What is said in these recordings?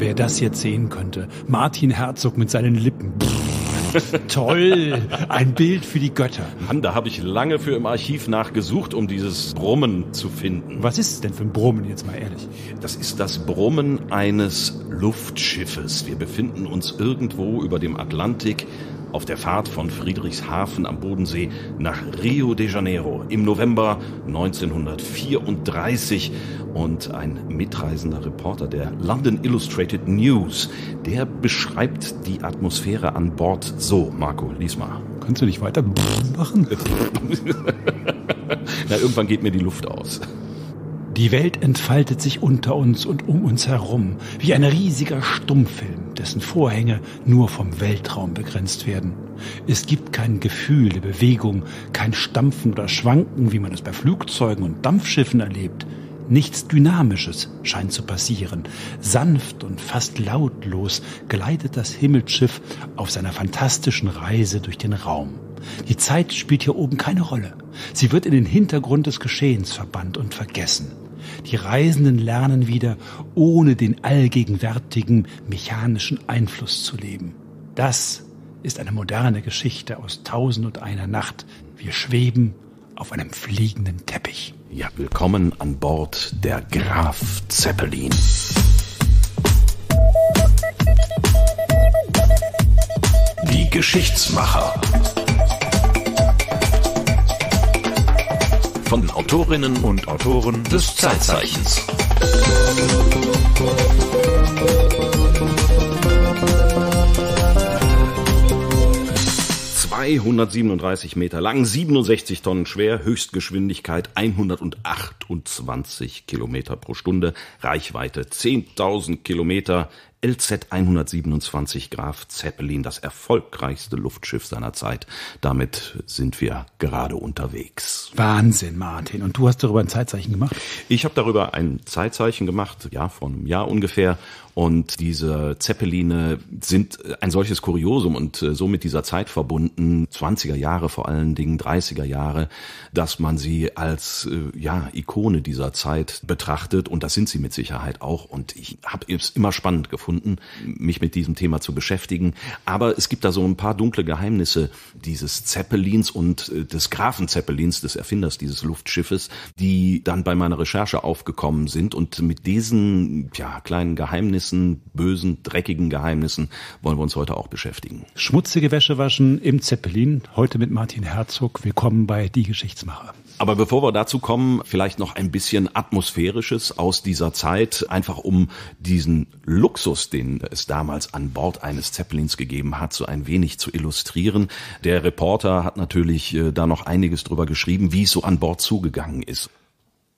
Wer das jetzt sehen könnte. Martin Herzog mit seinen Lippen. Toll, ein Bild für die Götter. Mann, da habe ich lange für im Archiv nachgesucht, um dieses Brummen zu finden. Was ist es denn für ein Brummen, jetzt mal ehrlich? Das ist das Brummen eines Luftschiffes. Wir befinden uns irgendwo über dem Atlantik auf der Fahrt von Friedrichshafen am Bodensee nach Rio de Janeiro im November 1934 und ein mitreisender Reporter der London Illustrated News, der beschreibt die Atmosphäre an Bord so. Marco, lies mal. Kannst du nicht weiter machen? Na, irgendwann geht mir die Luft aus. Die Welt entfaltet sich unter uns und um uns herum, wie ein riesiger Stummfilm, dessen Vorhänge nur vom Weltraum begrenzt werden. Es gibt kein Gefühl der Bewegung, kein Stampfen oder Schwanken, wie man es bei Flugzeugen und Dampfschiffen erlebt. Nichts Dynamisches scheint zu passieren. Sanft und fast lautlos gleitet das Himmelsschiff auf seiner fantastischen Reise durch den Raum. Die Zeit spielt hier oben keine Rolle. Sie wird in den Hintergrund des Geschehens verbannt und vergessen. Die Reisenden lernen wieder, ohne den allgegenwärtigen mechanischen Einfluss zu leben. Das ist eine moderne Geschichte aus Tausend und einer Nacht. Wir schweben auf einem fliegenden Teppich. Ja, willkommen an Bord der Graf Zeppelin. Die Geschichtsmacher. Von den Autorinnen und Autoren des Zeitzeichens. 237 Meter lang, 67 Tonnen schwer, Höchstgeschwindigkeit 128 Kilometer pro Stunde, Reichweite 10.000 Kilometer, LZ 127 Graf Zeppelin, das erfolgreichste Luftschiff seiner Zeit. Damit sind wir gerade unterwegs. Wahnsinn, Martin. Und du hast darüber ein Zeitzeichen gemacht? Ich habe darüber ein Zeitzeichen gemacht, ja, vor einem Jahr ungefähr. Und diese Zeppeline sind ein solches Kuriosum und äh, so mit dieser Zeit verbunden, 20er Jahre vor allen Dingen, 30er Jahre, dass man sie als äh, ja, Ikone dieser Zeit betrachtet. Und das sind sie mit Sicherheit auch. Und ich habe es immer spannend gefunden, mich mit diesem Thema zu beschäftigen. Aber es gibt da so ein paar dunkle Geheimnisse dieses Zeppelins und äh, des Grafen Zeppelins, des Erfinders dieses Luftschiffes, die dann bei meiner Recherche aufgekommen sind. Und mit diesen ja, kleinen Geheimnissen Geheimnissen, bösen, dreckigen Geheimnissen wollen wir uns heute auch beschäftigen. Schmutzige Wäsche waschen im Zeppelin. Heute mit Martin Herzog. Willkommen bei Die Geschichtsmacher. Aber bevor wir dazu kommen, vielleicht noch ein bisschen atmosphärisches aus dieser Zeit, einfach um diesen Luxus, den es damals an Bord eines Zeppelins gegeben hat, so ein wenig zu illustrieren. Der Reporter hat natürlich äh, da noch einiges drüber geschrieben, wie es so an Bord zugegangen ist.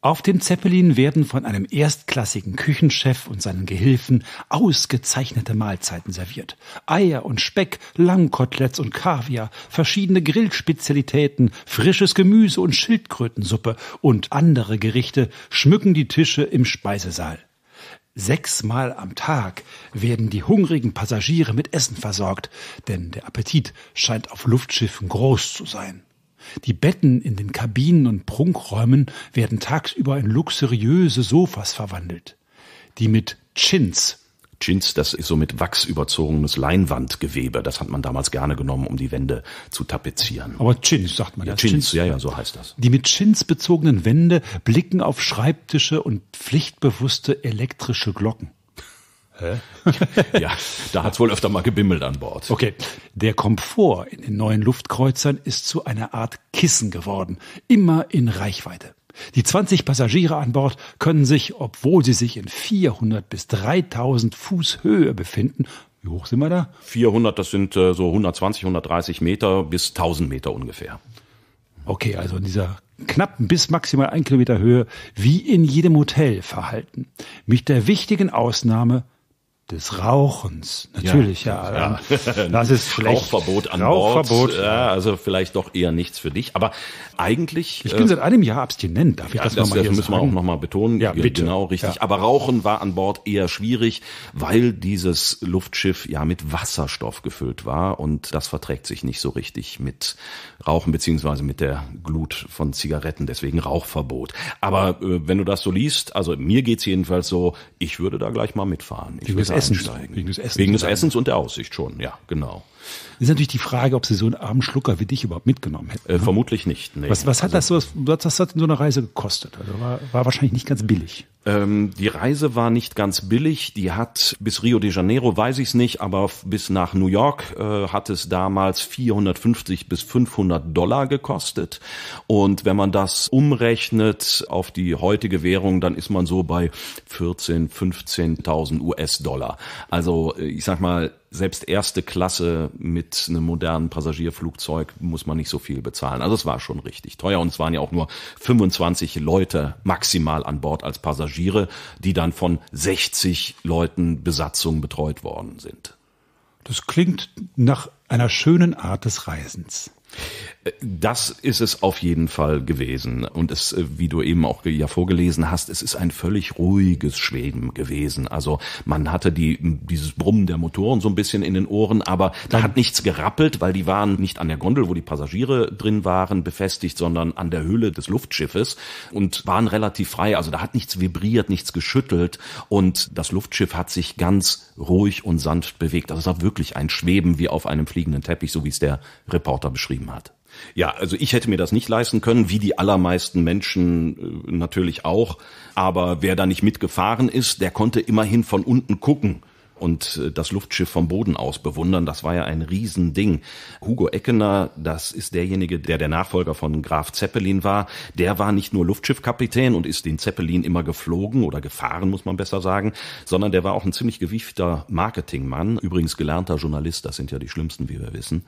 Auf dem Zeppelin werden von einem erstklassigen Küchenchef und seinen Gehilfen ausgezeichnete Mahlzeiten serviert. Eier und Speck, Langkoteletts und Kaviar, verschiedene Grillspezialitäten, frisches Gemüse und Schildkrötensuppe und andere Gerichte schmücken die Tische im Speisesaal. Sechsmal am Tag werden die hungrigen Passagiere mit Essen versorgt, denn der Appetit scheint auf Luftschiffen groß zu sein. Die Betten in den Kabinen und Prunkräumen werden tagsüber in luxuriöse Sofas verwandelt, die mit Chins Chins, das ist so mit Wachs überzogenes Leinwandgewebe. Das hat man damals gerne genommen, um die Wände zu tapezieren. Aber Chins sagt man ja. Chins, Chins, ja, ja, so heißt das. Die mit Chins bezogenen Wände blicken auf Schreibtische und pflichtbewusste elektrische Glocken. Hä? ja, da hat's wohl öfter mal gebimmelt an Bord. Okay. Der Komfort in den neuen Luftkreuzern ist zu einer Art Kissen geworden. Immer in Reichweite. Die 20 Passagiere an Bord können sich, obwohl sie sich in 400 bis 3000 Fuß Höhe befinden, wie hoch sind wir da? 400, das sind äh, so 120, 130 Meter bis 1000 Meter ungefähr. Okay, also in dieser knappen bis maximal ein Kilometer Höhe wie in jedem Hotel verhalten. Mit der wichtigen Ausnahme, des Rauchens. Natürlich, ja. ja, ja. Das ist schlecht. Rauchverbot an Rauchverbot. Bord. Ja, also vielleicht doch eher nichts für dich. Aber eigentlich. Ich bin äh, seit einem Jahr abstinent. Darf ich das, das, das müssen wir auch nochmal betonen. Ja, bitte. Genau, richtig. Aber Rauchen war an Bord eher schwierig, weil dieses Luftschiff ja mit Wasserstoff gefüllt war und das verträgt sich nicht so richtig mit Rauchen beziehungsweise mit der Glut von Zigaretten. Deswegen Rauchverbot. Aber äh, wenn du das so liest, also mir geht's jedenfalls so, ich würde da gleich mal mitfahren. Ich würde Essens. Wegen des Essens. Wegen des Essens und der Aussicht schon, ja, genau. Ist natürlich die Frage, ob sie so einen armen Schlucker wie dich überhaupt mitgenommen hätten. Äh, ne? Vermutlich nicht. Nee. Was, was hat also, das so, was, was hat denn so eine Reise gekostet? Also war, war wahrscheinlich nicht ganz billig. Ähm, die Reise war nicht ganz billig. Die hat bis Rio de Janeiro, weiß ich es nicht, aber bis nach New York äh, hat es damals 450 bis 500 Dollar gekostet. Und wenn man das umrechnet auf die heutige Währung, dann ist man so bei 14, 15.000 US-Dollar. Also äh, ich sag mal, selbst erste Klasse mit einem modernen Passagierflugzeug muss man nicht so viel bezahlen. Also es war schon richtig teuer und es waren ja auch nur 25 Leute maximal an Bord als Passagiere, die dann von 60 Leuten Besatzung betreut worden sind. Das klingt nach einer schönen Art des Reisens. Das ist es auf jeden Fall gewesen. Und es, äh, wie du eben auch ja vorgelesen hast, es ist ein völlig ruhiges Schweben gewesen. Also man hatte die, dieses Brummen der Motoren so ein bisschen in den Ohren, aber da hat nichts gerappelt, weil die waren nicht an der Gondel, wo die Passagiere drin waren, befestigt, sondern an der Hülle des Luftschiffes und waren relativ frei. Also da hat nichts vibriert, nichts geschüttelt und das Luftschiff hat sich ganz ruhig und sanft bewegt. Also es war wirklich ein Schweben wie auf einem fliegenden Teppich, so wie es der Reporter beschrieben hat. Ja, also ich hätte mir das nicht leisten können, wie die allermeisten Menschen äh, natürlich auch. Aber wer da nicht mitgefahren ist, der konnte immerhin von unten gucken und äh, das Luftschiff vom Boden aus bewundern. Das war ja ein Riesending. Hugo Eckener, das ist derjenige, der der Nachfolger von Graf Zeppelin war. Der war nicht nur Luftschiffkapitän und ist den Zeppelin immer geflogen oder gefahren, muss man besser sagen, sondern der war auch ein ziemlich gewiefter Marketingmann. Übrigens gelernter Journalist, das sind ja die schlimmsten, wie wir wissen.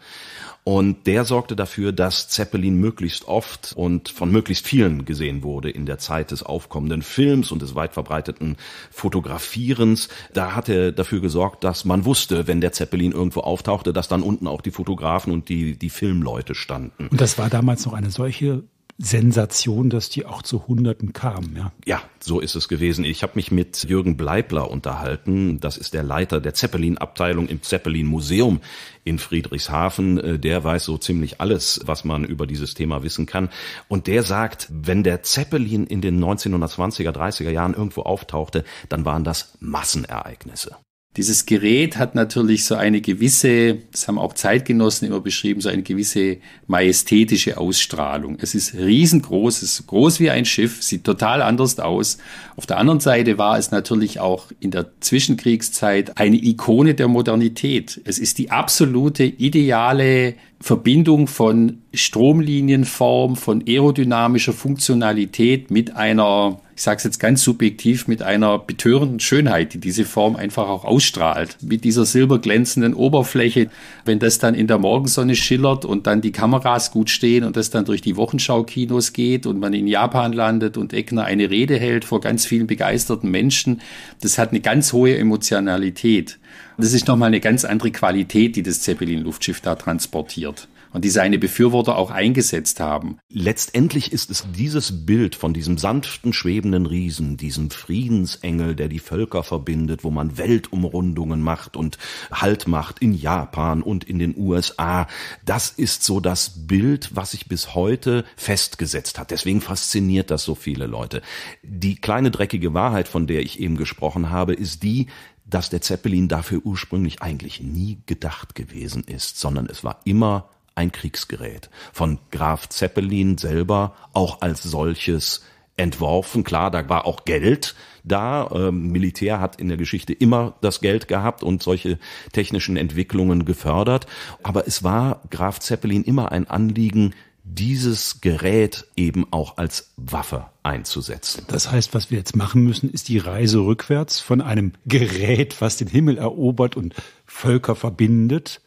Und der sorgte dafür, dass Zeppelin möglichst oft und von möglichst vielen gesehen wurde in der Zeit des aufkommenden Films und des weit verbreiteten Fotografierens. Da hat er dafür gesorgt, dass man wusste, wenn der Zeppelin irgendwo auftauchte, dass dann unten auch die Fotografen und die, die Filmleute standen. Und das war damals noch eine solche Sensation, dass die auch zu Hunderten kamen, ja. Ja, so ist es gewesen. Ich habe mich mit Jürgen Bleibler unterhalten. Das ist der Leiter der Zeppelin-Abteilung im Zeppelin-Museum in Friedrichshafen. Äh, der weiß so ziemlich alles, was man über dieses Thema wissen kann. Und der sagt, wenn der Zeppelin in den 1920er, 30er Jahren irgendwo auftauchte, dann waren das Massenereignisse. Dieses Gerät hat natürlich so eine gewisse, das haben auch Zeitgenossen immer beschrieben, so eine gewisse majestätische Ausstrahlung. Es ist riesengroß, es ist groß wie ein Schiff, sieht total anders aus. Auf der anderen Seite war es natürlich auch in der Zwischenkriegszeit eine Ikone der Modernität. Es ist die absolute ideale Verbindung von Stromlinienform, von aerodynamischer Funktionalität mit einer ich sage es jetzt ganz subjektiv, mit einer betörenden Schönheit, die diese Form einfach auch ausstrahlt. Mit dieser silberglänzenden Oberfläche, wenn das dann in der Morgensonne schillert und dann die Kameras gut stehen und das dann durch die Wochenschau-Kinos geht und man in Japan landet und Eckner eine Rede hält vor ganz vielen begeisterten Menschen, das hat eine ganz hohe Emotionalität. Das ist nochmal eine ganz andere Qualität, die das Zeppelin-Luftschiff da transportiert und die seine Befürworter auch eingesetzt haben. Letztendlich ist es dieses Bild von diesem sanften, schwebenden Riesen, diesem Friedensengel, der die Völker verbindet, wo man Weltumrundungen macht und Halt macht in Japan und in den USA. Das ist so das Bild, was sich bis heute festgesetzt hat. Deswegen fasziniert das so viele Leute. Die kleine dreckige Wahrheit, von der ich eben gesprochen habe, ist die, dass der Zeppelin dafür ursprünglich eigentlich nie gedacht gewesen ist, sondern es war immer ein Kriegsgerät. Von Graf Zeppelin selber auch als solches entworfen. Klar, da war auch Geld da. Ähm, Militär hat in der Geschichte immer das Geld gehabt und solche technischen Entwicklungen gefördert. Aber es war Graf Zeppelin immer ein Anliegen, dieses Gerät eben auch als Waffe einzusetzen. Das heißt, was wir jetzt machen müssen, ist die Reise rückwärts von einem Gerät, was den Himmel erobert und Völker verbindet,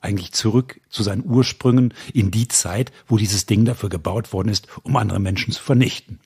eigentlich zurück zu seinen Ursprüngen in die Zeit, wo dieses Ding dafür gebaut worden ist, um andere Menschen zu vernichten.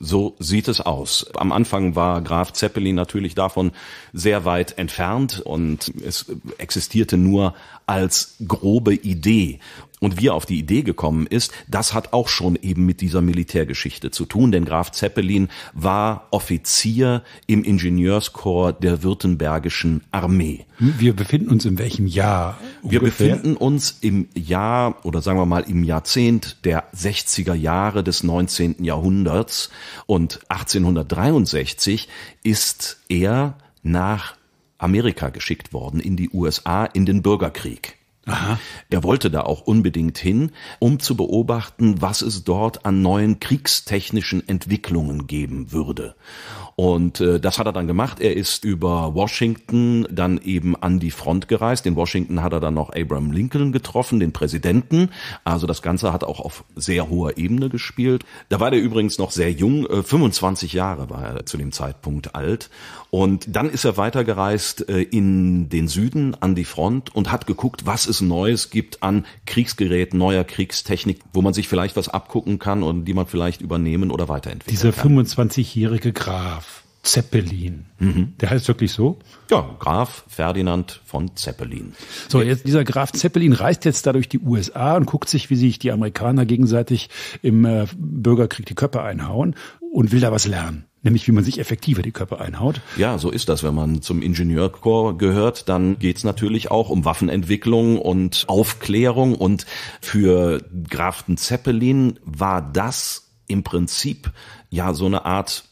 So sieht es aus. Am Anfang war Graf Zeppelin natürlich davon sehr weit entfernt und es existierte nur als grobe Idee und wie er auf die Idee gekommen ist, das hat auch schon eben mit dieser Militärgeschichte zu tun, denn Graf Zeppelin war Offizier im Ingenieurskorps der württembergischen Armee. Wir befinden uns in welchem Jahr? Ungefähr? Wir befinden uns im Jahr oder sagen wir mal im Jahrzehnt der 60er Jahre des 19. Jahrhunderts und 1863 ist er nach Amerika geschickt worden, in die USA, in den Bürgerkrieg. Aha. Er wollte da auch unbedingt hin, um zu beobachten, was es dort an neuen kriegstechnischen Entwicklungen geben würde. Und äh, das hat er dann gemacht. Er ist über Washington dann eben an die Front gereist. In Washington hat er dann noch Abraham Lincoln getroffen, den Präsidenten. Also das Ganze hat auch auf sehr hoher Ebene gespielt. Da war er übrigens noch sehr jung, äh, 25 Jahre war er zu dem Zeitpunkt alt. Und dann ist er weitergereist äh, in den Süden an die Front und hat geguckt, was es Neues gibt an Kriegsgeräten, neuer Kriegstechnik, wo man sich vielleicht was abgucken kann und die man vielleicht übernehmen oder weiterentwickeln Dieser kann. Dieser 25-jährige Graf. Zeppelin. Mhm. Der heißt wirklich so? Ja, Graf Ferdinand von Zeppelin. So, jetzt dieser Graf Zeppelin reist jetzt da durch die USA und guckt sich, wie sich die Amerikaner gegenseitig im äh, Bürgerkrieg die Köpfe einhauen und will da was lernen nämlich wie man sich effektiver die Köpfe einhaut. Ja, so ist das. Wenn man zum Ingenieurkorps gehört, dann geht's natürlich auch um Waffenentwicklung und Aufklärung. Und für Grafen Zeppelin war das im Prinzip ja so eine Art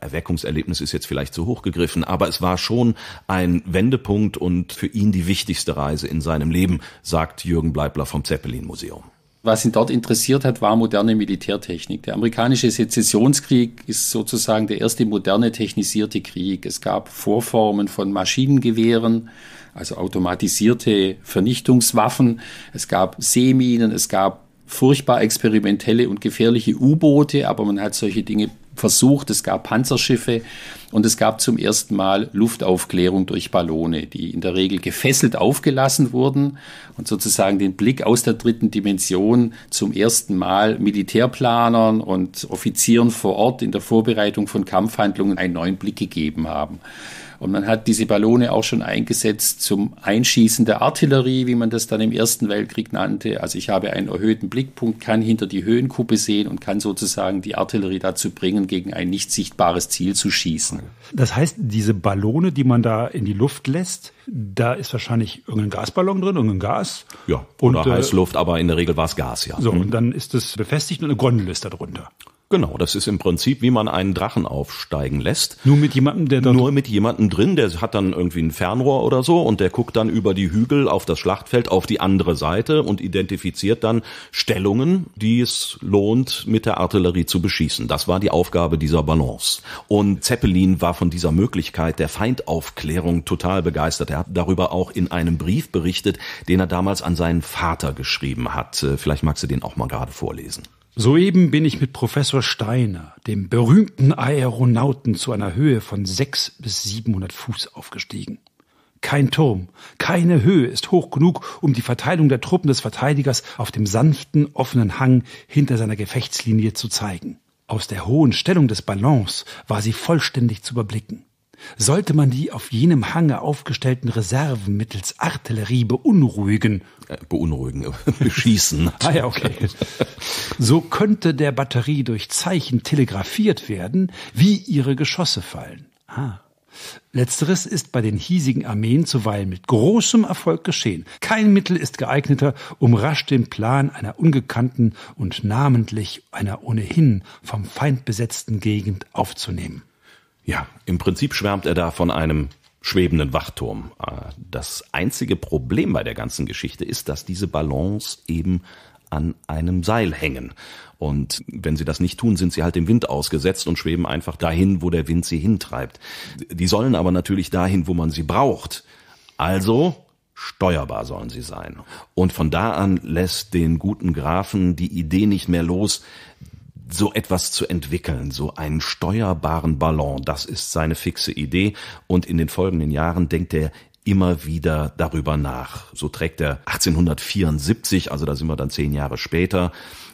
Erweckungserlebnis ist jetzt vielleicht zu hoch gegriffen, aber es war schon ein Wendepunkt und für ihn die wichtigste Reise in seinem Leben, sagt Jürgen Bleibler vom Zeppelin Museum. Was ihn dort interessiert hat, war moderne Militärtechnik. Der amerikanische Sezessionskrieg ist sozusagen der erste moderne technisierte Krieg. Es gab Vorformen von Maschinengewehren, also automatisierte Vernichtungswaffen. Es gab Seeminen, es gab furchtbar experimentelle und gefährliche U-Boote, aber man hat solche Dinge versucht. Es gab Panzerschiffe und es gab zum ersten Mal Luftaufklärung durch Ballone, die in der Regel gefesselt aufgelassen wurden und sozusagen den Blick aus der dritten Dimension zum ersten Mal Militärplanern und Offizieren vor Ort in der Vorbereitung von Kampfhandlungen einen neuen Blick gegeben haben. Und man hat diese Ballone auch schon eingesetzt zum Einschießen der Artillerie, wie man das dann im Ersten Weltkrieg nannte. Also ich habe einen erhöhten Blickpunkt, kann hinter die Höhenkuppe sehen und kann sozusagen die Artillerie dazu bringen, gegen ein nicht sichtbares Ziel zu schießen. Das heißt, diese Ballone, die man da in die Luft lässt, da ist wahrscheinlich irgendein Gasballon drin, irgendein Gas. Ja, oder und, äh, Heißluft, aber in der Regel war es Gas, ja. So, mhm. und dann ist es befestigt und eine Gondel ist da drunter. Genau, das ist im Prinzip, wie man einen Drachen aufsteigen lässt. Nur mit jemandem, der da nur mit jemandem drin, der hat dann irgendwie ein Fernrohr oder so und der guckt dann über die Hügel auf das Schlachtfeld auf die andere Seite und identifiziert dann Stellungen, die es lohnt, mit der Artillerie zu beschießen. Das war die Aufgabe dieser Balance. Und Zeppelin war von dieser Möglichkeit der Feindaufklärung total begeistert. Er hat darüber auch in einem Brief berichtet, den er damals an seinen Vater geschrieben hat. Äh, vielleicht magst du den auch mal gerade vorlesen. Soeben bin ich mit Professor Steiner, dem berühmten Aeronauten, zu einer Höhe von sechs bis siebenhundert Fuß aufgestiegen. Kein Turm, keine Höhe ist hoch genug, um die Verteilung der Truppen des Verteidigers auf dem sanften, offenen Hang hinter seiner Gefechtslinie zu zeigen. Aus der hohen Stellung des Ballons war sie vollständig zu überblicken. Sollte man die auf jenem Hange aufgestellten Reserven mittels Artillerie beunruhigen, äh, beunruhigen, beschießen. ah ja, okay. So könnte der Batterie durch Zeichen telegrafiert werden, wie ihre Geschosse fallen. Ah. Letzteres ist bei den hiesigen Armeen zuweilen mit großem Erfolg geschehen. Kein Mittel ist geeigneter, um rasch den Plan einer ungekannten und namentlich einer ohnehin vom Feind besetzten Gegend aufzunehmen. Ja, im Prinzip schwärmt er da von einem schwebenden Wachturm. Äh, das einzige Problem bei der ganzen Geschichte ist, dass diese Ballons eben an einem Seil hängen. Und wenn sie das nicht tun, sind sie halt dem Wind ausgesetzt und schweben einfach dahin, wo der Wind sie hintreibt. Die sollen aber natürlich dahin, wo man sie braucht. Also steuerbar sollen sie sein. Und von da an lässt den guten Grafen die Idee nicht mehr los, so etwas zu entwickeln, so einen steuerbaren Ballon, das ist seine fixe Idee und in den folgenden Jahren denkt er immer wieder darüber nach. So trägt er 1874, also da sind wir dann zehn Jahre später,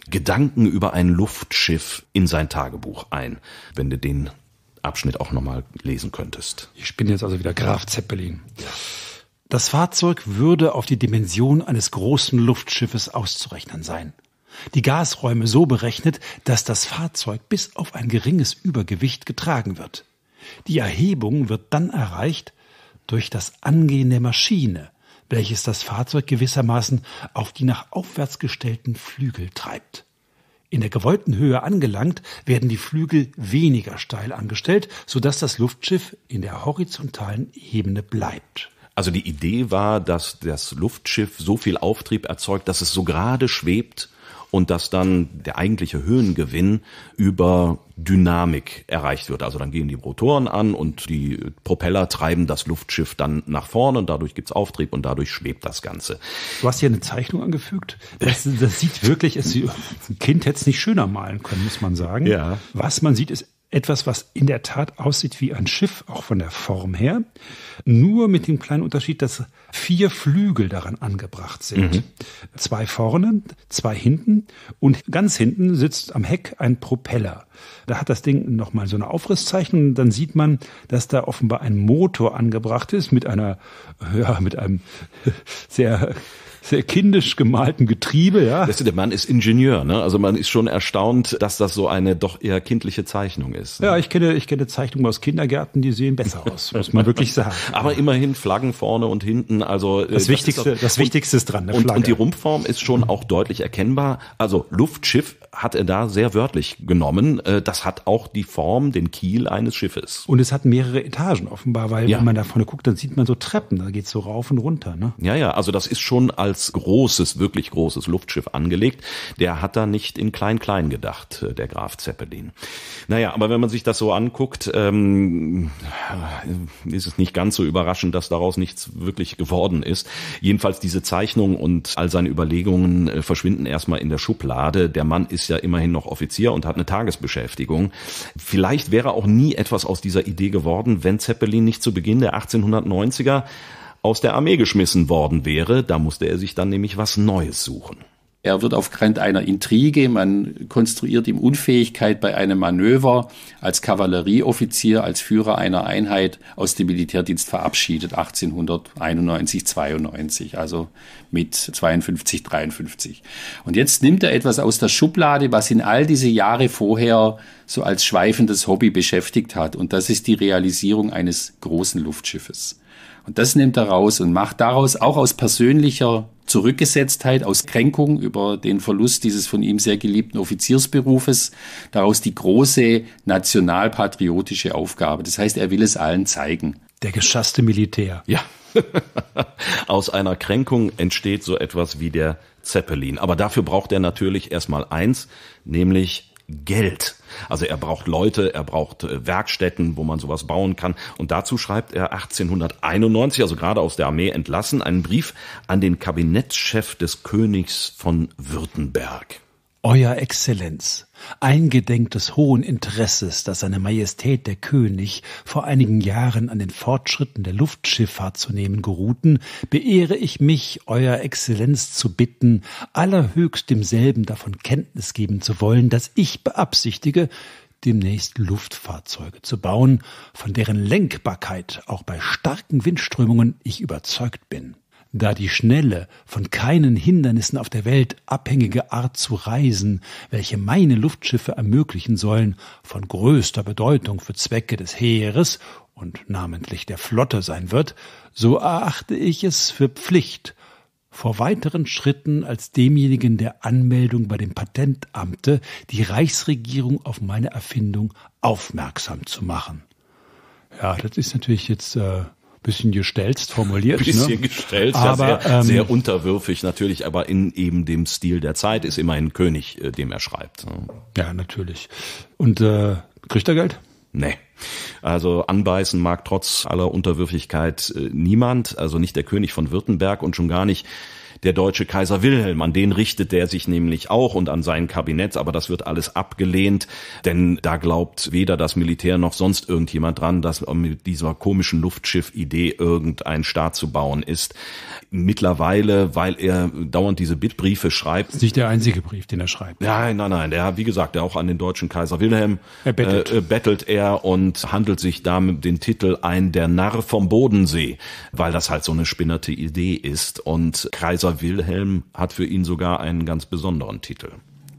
Gedanken über ein Luftschiff in sein Tagebuch ein, wenn du den Abschnitt auch nochmal lesen könntest. Ich bin jetzt also wieder Graf Zeppelin. Das Fahrzeug würde auf die Dimension eines großen Luftschiffes auszurechnen sein die Gasräume so berechnet, dass das Fahrzeug bis auf ein geringes Übergewicht getragen wird. Die Erhebung wird dann erreicht durch das Angehen der Maschine, welches das Fahrzeug gewissermaßen auf die nach aufwärts gestellten Flügel treibt. In der gewollten Höhe angelangt, werden die Flügel weniger steil angestellt, sodass das Luftschiff in der horizontalen Ebene bleibt. Also die Idee war, dass das Luftschiff so viel Auftrieb erzeugt, dass es so gerade schwebt und dass dann der eigentliche Höhengewinn über Dynamik erreicht wird. Also dann gehen die Rotoren an und die Propeller treiben das Luftschiff dann nach vorne und dadurch gibt's Auftrieb und dadurch schwebt das Ganze. Du hast hier eine Zeichnung angefügt. Das, das sieht wirklich, es, ein Kind hätte es nicht schöner malen können, muss man sagen. Ja. Was man sieht, ist etwas, was in der Tat aussieht wie ein Schiff, auch von der Form her, nur mit dem kleinen Unterschied, dass vier Flügel daran angebracht sind. Mhm. Zwei vorne, zwei hinten und ganz hinten sitzt am Heck ein Propeller. Da hat das Ding nochmal so eine Aufrisszeichnung. Dann sieht man, dass da offenbar ein Motor angebracht ist mit einer, ja, mit einem sehr sehr kindisch gemalten Getriebe, ja. Weißt du, der Mann ist Ingenieur, ne? Also man ist schon erstaunt, dass das so eine doch eher kindliche Zeichnung ist. Ne? Ja, ich kenne, ich kenne Zeichnungen aus Kindergärten, die sehen besser aus, muss man wirklich sagen. Aber immerhin Flaggen vorne und hinten, also. Äh, das, das Wichtigste, ist das Wichtigste ist dran, eine und, und die Rumpfform ist schon auch deutlich erkennbar. Also Luftschiff hat er da sehr wörtlich genommen. Äh, das hat auch die Form, den Kiel eines Schiffes. Und es hat mehrere Etagen offenbar, weil ja. wenn man da vorne guckt, dann sieht man so Treppen, da geht's so rauf und runter. Ne? Ja, ja, also das ist schon als als großes, wirklich großes Luftschiff angelegt. Der hat da nicht in klein-klein gedacht, äh, der Graf Zeppelin. Naja, aber wenn man sich das so anguckt, ähm, ist es nicht ganz so überraschend, dass daraus nichts wirklich geworden ist. Jedenfalls diese Zeichnung und all seine Überlegungen äh, verschwinden erstmal in der Schublade. Der Mann ist ja immerhin noch Offizier und hat eine Tagesbeschäftigung. Vielleicht wäre auch nie etwas aus dieser Idee geworden, wenn Zeppelin nicht zu Beginn der 1890er aus der Armee geschmissen worden wäre. Da musste er sich dann nämlich was Neues suchen. Er wird aufgrund einer Intrige, man konstruiert ihm Unfähigkeit bei einem Manöver als Kavallerieoffizier, als Führer einer Einheit aus dem Militärdienst verabschiedet, 1891, 92, also mit 52, 53. Und jetzt nimmt er etwas aus der Schublade, was ihn all diese Jahre vorher so als schweifendes Hobby beschäftigt hat. Und das ist die Realisierung eines großen Luftschiffes. Und das nimmt er raus und macht daraus auch aus persönlicher Zurückgesetztheit, aus Kränkung über den Verlust dieses von ihm sehr geliebten Offiziersberufes, daraus die große nationalpatriotische Aufgabe. Das heißt, er will es allen zeigen. Der geschasste Militär. Ja. aus einer Kränkung entsteht so etwas wie der Zeppelin. Aber dafür braucht er natürlich erstmal eins, nämlich Geld. Also er braucht Leute, er braucht äh, Werkstätten, wo man sowas bauen kann. Und dazu schreibt er 1891, also gerade aus der Armee entlassen, einen Brief an den Kabinettschef des Königs von Württemberg. Euer Exzellenz, eingedenk des hohen Interesses, das seine Majestät der König vor einigen Jahren an den Fortschritten der Luftschifffahrt zu nehmen geruhten, beehre ich mich, Euer Exzellenz zu bitten, allerhöchst demselben davon Kenntnis geben zu wollen, dass ich beabsichtige, demnächst Luftfahrzeuge zu bauen, von deren Lenkbarkeit auch bei starken Windströmungen ich überzeugt bin da die schnelle, von keinen Hindernissen auf der Welt abhängige Art zu reisen, welche meine Luftschiffe ermöglichen sollen, von größter Bedeutung für Zwecke des Heeres und namentlich der Flotte sein wird, so erachte ich es für Pflicht, vor weiteren Schritten als demjenigen der Anmeldung bei dem Patentamte die Reichsregierung auf meine Erfindung aufmerksam zu machen. Ja, das ist natürlich jetzt äh, bisschen gestelzt formuliert. Bisschen ne? gestelzt, aber, ja, sehr, ähm, sehr unterwürfig natürlich, aber in eben dem Stil der Zeit ist immerhin König, äh, dem er schreibt. Ne? Ja, natürlich. Und äh, kriegt er Geld? Nee. Also anbeißen mag trotz aller Unterwürfigkeit äh, niemand, also nicht der König von Württemberg und schon gar nicht der deutsche Kaiser Wilhelm. An den richtet er sich nämlich auch und an sein Kabinett, aber das wird alles abgelehnt, denn da glaubt weder das Militär noch sonst irgendjemand dran, dass mit dieser komischen Luftschiff-Idee irgendein Staat zu bauen ist. Mittlerweile, weil er dauernd diese Bittbriefe schreibt. Das ist nicht der einzige Brief, den er schreibt. Nein, nein, nein. Der, wie gesagt, der auch an den deutschen Kaiser Wilhelm er bettelt. Äh, bettelt er und handelt sich damit den Titel ein, der Narr vom Bodensee, weil das halt so eine spinnerte Idee ist. Und Kaiser Kaiser Wilhelm hat für ihn sogar einen ganz besonderen Titel.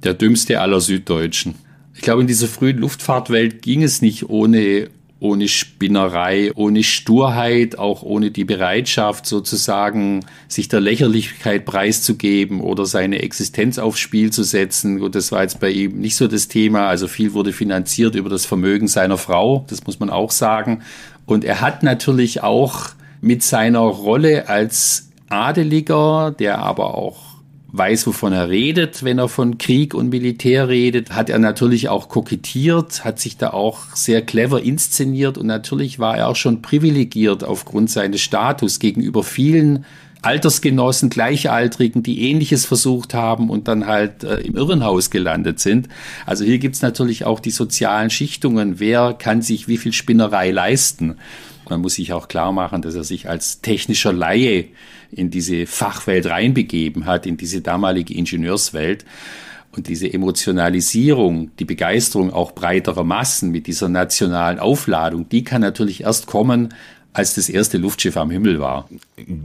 Der dümmste aller Süddeutschen. Ich glaube, in dieser frühen Luftfahrtwelt ging es nicht ohne ohne Spinnerei, ohne Sturheit, auch ohne die Bereitschaft sozusagen, sich der Lächerlichkeit preiszugeben oder seine Existenz aufs Spiel zu setzen. Und das war jetzt bei ihm nicht so das Thema. Also viel wurde finanziert über das Vermögen seiner Frau, das muss man auch sagen. Und er hat natürlich auch mit seiner Rolle als Adeliger, der aber auch weiß, wovon er redet, wenn er von Krieg und Militär redet, hat er natürlich auch kokettiert, hat sich da auch sehr clever inszeniert und natürlich war er auch schon privilegiert aufgrund seines Status gegenüber vielen Altersgenossen, Gleichaltrigen, die Ähnliches versucht haben und dann halt äh, im Irrenhaus gelandet sind. Also hier gibt's natürlich auch die sozialen Schichtungen. Wer kann sich wie viel Spinnerei leisten? Man muss sich auch klar machen, dass er sich als technischer Laie in diese Fachwelt reinbegeben hat, in diese damalige Ingenieurswelt. Und diese Emotionalisierung, die Begeisterung auch breiterer Massen mit dieser nationalen Aufladung, die kann natürlich erst kommen, als das erste Luftschiff am Himmel war.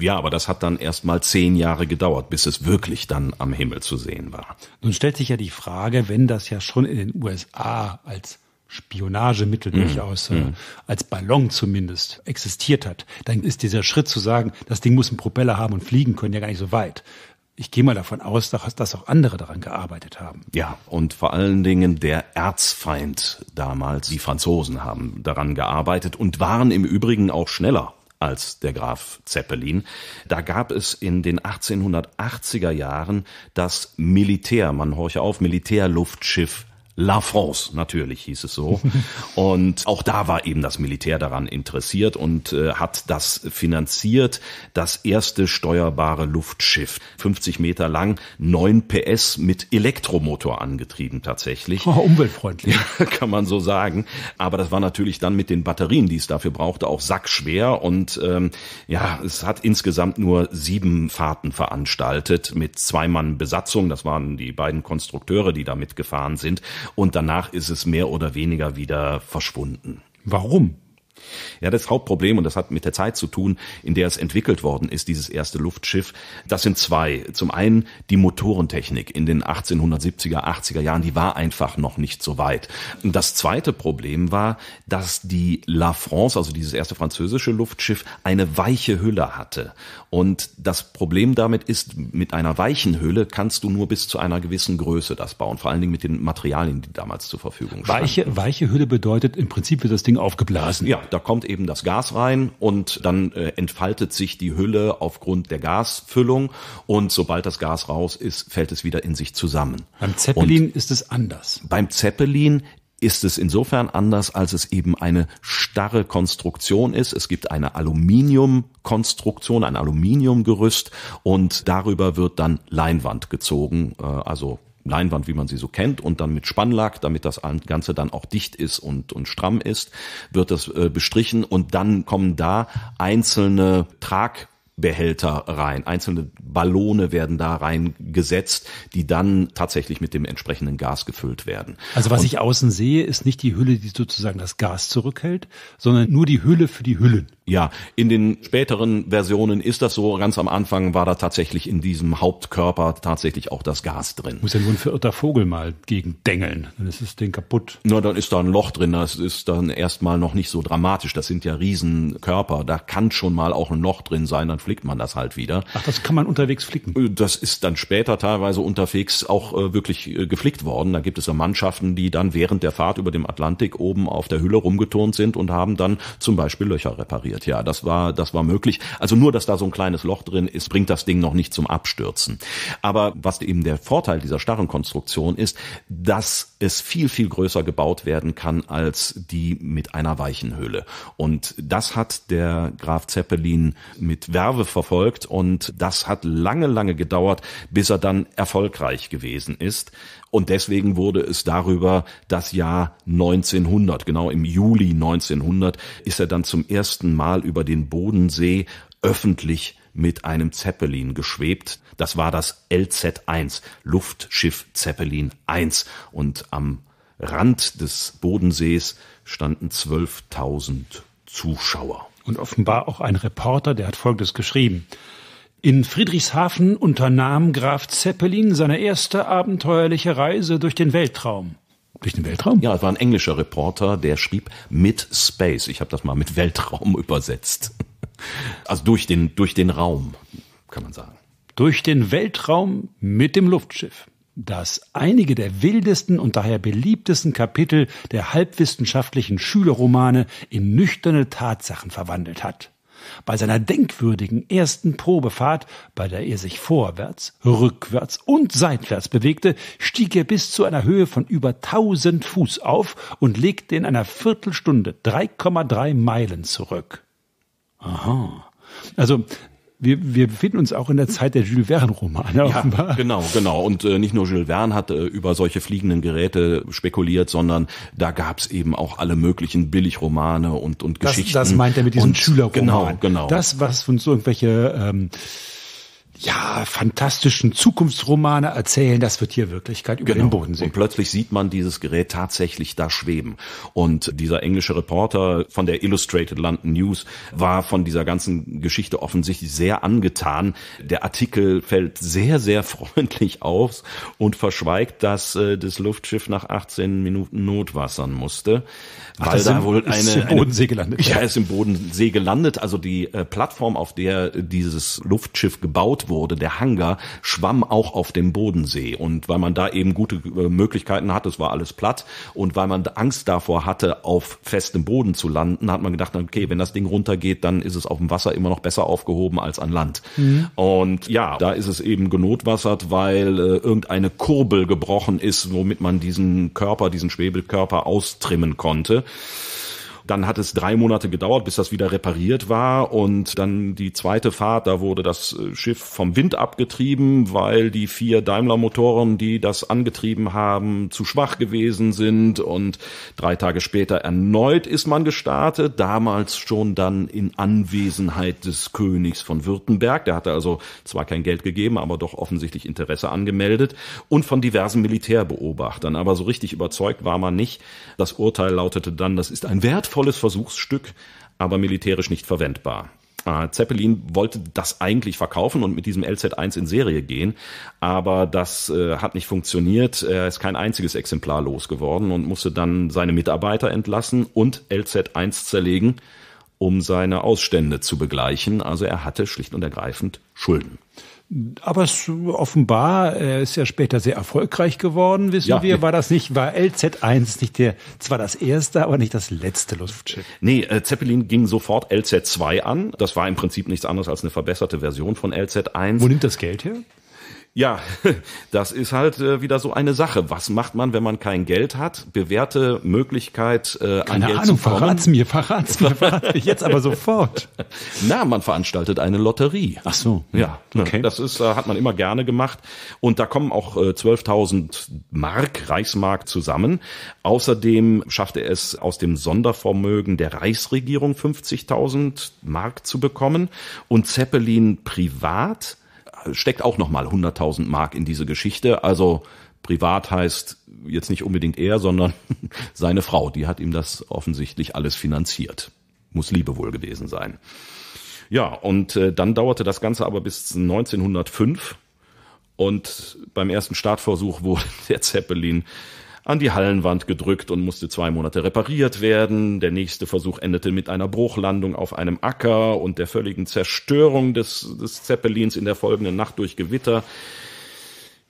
Ja, aber das hat dann erst mal zehn Jahre gedauert, bis es wirklich dann am Himmel zu sehen war. Nun stellt sich ja die Frage, wenn das ja schon in den USA als Spionagemittel mhm. durchaus äh, mhm. als Ballon zumindest existiert hat, dann ist dieser Schritt zu sagen, das Ding muss einen Propeller haben und fliegen können, ja gar nicht so weit. Ich gehe mal davon aus, dass auch andere daran gearbeitet haben. Ja, und vor allen Dingen der Erzfeind damals, die Franzosen haben daran gearbeitet und waren im Übrigen auch schneller als der Graf Zeppelin. Da gab es in den 1880er Jahren das Militär, man horche auf, Militärluftschiff La France, natürlich hieß es so. und auch da war eben das Militär daran interessiert und äh, hat das finanziert. Das erste steuerbare Luftschiff, 50 Meter lang, 9 PS mit Elektromotor angetrieben tatsächlich. Oh, umweltfreundlich. Kann man so sagen. Aber das war natürlich dann mit den Batterien, die es dafür brauchte, auch sackschwer. Und ähm, ja, es hat insgesamt nur sieben Fahrten veranstaltet mit zwei Mann Besatzung. Das waren die beiden Konstrukteure, die da mitgefahren sind und danach ist es mehr oder weniger wieder verschwunden. Warum? Ja, das Hauptproblem, und das hat mit der Zeit zu tun, in der es entwickelt worden ist, dieses erste Luftschiff, das sind zwei. Zum einen die Motorentechnik in den 1870er, 80er Jahren, die war einfach noch nicht so weit. Und das zweite Problem war, dass die La France, also dieses erste französische Luftschiff, eine weiche Hülle hatte. Und das Problem damit ist, mit einer weichen Hülle kannst du nur bis zu einer gewissen Größe das bauen, vor allen Dingen mit den Materialien, die damals zur Verfügung standen. Weiche, weiche Hülle bedeutet im Prinzip wird das Ding aufgeblasen. Ja, da kommt eben das Gas rein und dann äh, entfaltet sich die Hülle aufgrund der Gasfüllung und sobald das Gas raus ist, fällt es wieder in sich zusammen. Beim Zeppelin und ist es anders. Beim Zeppelin ist es insofern anders, als es eben eine starre Konstruktion ist. Es gibt eine Aluminiumkonstruktion, ein Aluminiumgerüst und darüber wird dann Leinwand gezogen, äh, also Leinwand, wie man sie so kennt, und dann mit Spannlack, damit das Ganze dann auch dicht ist und, und stramm ist, wird das äh, bestrichen und dann kommen da einzelne Trag Behälter rein. Einzelne Ballone werden da reingesetzt, die dann tatsächlich mit dem entsprechenden Gas gefüllt werden. Also was Und ich außen sehe, ist nicht die Hülle, die sozusagen das Gas zurückhält, sondern nur die Hülle für die Hüllen. Ja, in den späteren Versionen ist das so. Ganz am Anfang war da tatsächlich in diesem Hauptkörper tatsächlich auch das Gas drin. Muss ja nur ein verirrter Vogel mal gegen dengeln, dann ist das Ding kaputt. Na, dann ist da ein Loch drin. Das ist dann erstmal noch nicht so dramatisch. Das sind ja Riesenkörper. Da kann schon mal auch ein Loch drin sein. Dann flickt man das halt wieder. Ach, das kann man unterwegs flicken? Äh, das ist dann später teilweise unterwegs auch äh, wirklich äh, geflickt worden. Da gibt es ja Mannschaften, die dann während der Fahrt über dem Atlantik oben auf der Hülle rumgeturnt sind und haben dann zum Beispiel Löcher repariert. Ja, das war, das war möglich. Also nur, dass da so ein kleines Loch drin ist, bringt das Ding noch nicht zum Abstürzen. Aber was eben der Vorteil dieser starren Konstruktion ist, dass es viel, viel größer gebaut werden kann als die mit einer weichen Hülle. Und das hat der Graf Zeppelin mit Werbe verfolgt und das hat lange, lange gedauert, bis er dann erfolgreich gewesen ist. Und deswegen wurde es darüber das Jahr 1900, genau im Juli 1900, ist er dann zum ersten Mal über den Bodensee öffentlich mit einem Zeppelin geschwebt. Das war das LZ-1, Luftschiff Zeppelin 1. Und am Rand des Bodensees standen 12.000 Zuschauer und offenbar auch ein Reporter, der hat Folgendes geschrieben. In Friedrichshafen unternahm Graf Zeppelin seine erste abenteuerliche Reise durch den Weltraum. Durch den Weltraum? Ja, es war ein englischer Reporter, der schrieb mit Space. Ich habe das mal mit Weltraum übersetzt. Also durch den, durch den Raum, kann man sagen. Durch den Weltraum mit dem Luftschiff das einige der wildesten und daher beliebtesten Kapitel der halbwissenschaftlichen Schülerromane in nüchterne Tatsachen verwandelt hat. Bei seiner denkwürdigen ersten Probefahrt, bei der er sich vorwärts, rückwärts und seitwärts bewegte, stieg er bis zu einer Höhe von über tausend Fuß auf und legte in einer Viertelstunde 3,3 Meilen zurück. Aha. Also wir, wir befinden uns auch in der Zeit der Jules Verne-Romane ja, offenbar. Genau, genau. Und äh, nicht nur Jules Verne hat äh, über solche fliegenden Geräte spekuliert, sondern da gab es eben auch alle möglichen Billigromane und, und das, Geschichten. Das meint er mit diesem Schülerroman. Genau, genau. Das, was uns so irgendwelche ähm, ja, fantastischen Zukunftsromane erzählen, das wird hier Wirklichkeit über genau. den Boden sehen. Und plötzlich sieht man dieses Gerät tatsächlich da schweben. Und dieser englische Reporter von der Illustrated London News war von dieser ganzen Geschichte offensichtlich sehr angetan. Der Artikel fällt sehr, sehr freundlich aus und verschweigt, dass äh, das Luftschiff nach 18 Minuten notwassern musste. Ach, weil da wohl eine, ist im Bodensee gelandet. Ja, ist im Bodensee gelandet. Also die äh, Plattform, auf der dieses Luftschiff gebaut wurde, der Hangar, schwamm auch auf dem Bodensee. Und weil man da eben gute äh, Möglichkeiten hatte, es war alles platt, und weil man Angst davor hatte, auf festem Boden zu landen, hat man gedacht, okay, wenn das Ding runtergeht, dann ist es auf dem Wasser immer noch besser aufgehoben als an Land. Mhm. Und ja, da ist es eben genotwassert, weil äh, irgendeine Kurbel gebrochen ist, womit man diesen Körper, diesen Schwebelkörper austrimmen konnte. Dann hat es drei Monate gedauert, bis das wieder repariert war. Und dann die zweite Fahrt, da wurde das äh, Schiff vom Wind abgetrieben, weil die vier Daimler-Motoren, die das angetrieben haben, zu schwach gewesen sind. Und drei Tage später erneut ist man gestartet. Damals schon dann in Anwesenheit des Königs von Württemberg. Der hatte also zwar kein Geld gegeben, aber doch offensichtlich Interesse angemeldet. Und von diversen Militärbeobachtern. Aber so richtig überzeugt war man nicht. Das Urteil lautete dann, das ist ein wertvoller wertvolles Versuchsstück, aber militärisch nicht verwendbar. Äh, Zeppelin wollte das eigentlich verkaufen und mit diesem LZ1 in Serie gehen, aber das äh, hat nicht funktioniert. Er ist kein einziges Exemplar losgeworden und musste dann seine Mitarbeiter entlassen und LZ1 zerlegen, um seine Ausstände zu begleichen. Also er hatte schlicht und ergreifend Schulden. Aber es, offenbar, er ist ja später sehr erfolgreich geworden, wissen ja, wir. War das nicht, war LZ1 nicht der, zwar das erste, aber nicht das letzte Luftschiff? Nee, äh, Zeppelin ging sofort LZ2 an. Das war im Prinzip nichts anderes als eine verbesserte Version von LZ1. Wo nimmt das Geld her? Ja, das ist halt äh, wieder so eine Sache. Was macht man, wenn man kein Geld hat? Bewährte Möglichkeit, äh, Keine an Geld Ahnung, zu kommen. verrat's mir, verrat's mir, verrat's mir jetzt aber sofort. Na, man veranstaltet eine Lotterie. Ach so. Ja, ne, okay. Das ist, äh, hat man immer gerne gemacht. Und da kommen auch äh, 12.000 Mark, Reichsmark zusammen. Außerdem schaffte er es aus dem Sondervermögen der Reichsregierung 50.000 Mark zu bekommen und Zeppelin privat steckt auch nochmal 100.000 Mark in diese Geschichte. Also privat heißt jetzt nicht unbedingt er, sondern seine Frau. Die hat ihm das offensichtlich alles finanziert. Muss Liebe wohl gewesen sein. Ja, und äh, dann dauerte das Ganze aber bis 1905. Und beim ersten Startversuch wurde der Zeppelin an die Hallenwand gedrückt und musste zwei Monate repariert werden. Der nächste Versuch endete mit einer Bruchlandung auf einem Acker und der völligen Zerstörung des, des Zeppelins in der folgenden Nacht durch Gewitter.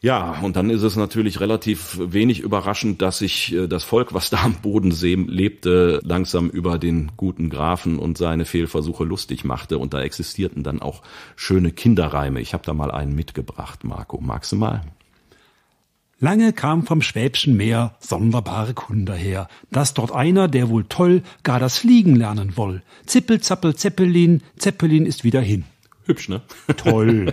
Ja, und dann ist es natürlich relativ wenig überraschend, dass sich äh, das Volk, was da am Bodensee lebte, langsam über den guten Grafen und seine Fehlversuche lustig machte. Und da existierten dann auch schöne Kinderreime. Ich habe da mal einen mitgebracht, Marco. Magst du mal? Lange kam vom Schwäbschen Meer sonderbare Kunde her, dass dort einer, der wohl toll gar das Fliegen lernen woll. Zippel, zappel, Zeppelin, Zeppelin ist wieder hin. Hübsch, ne? Toll.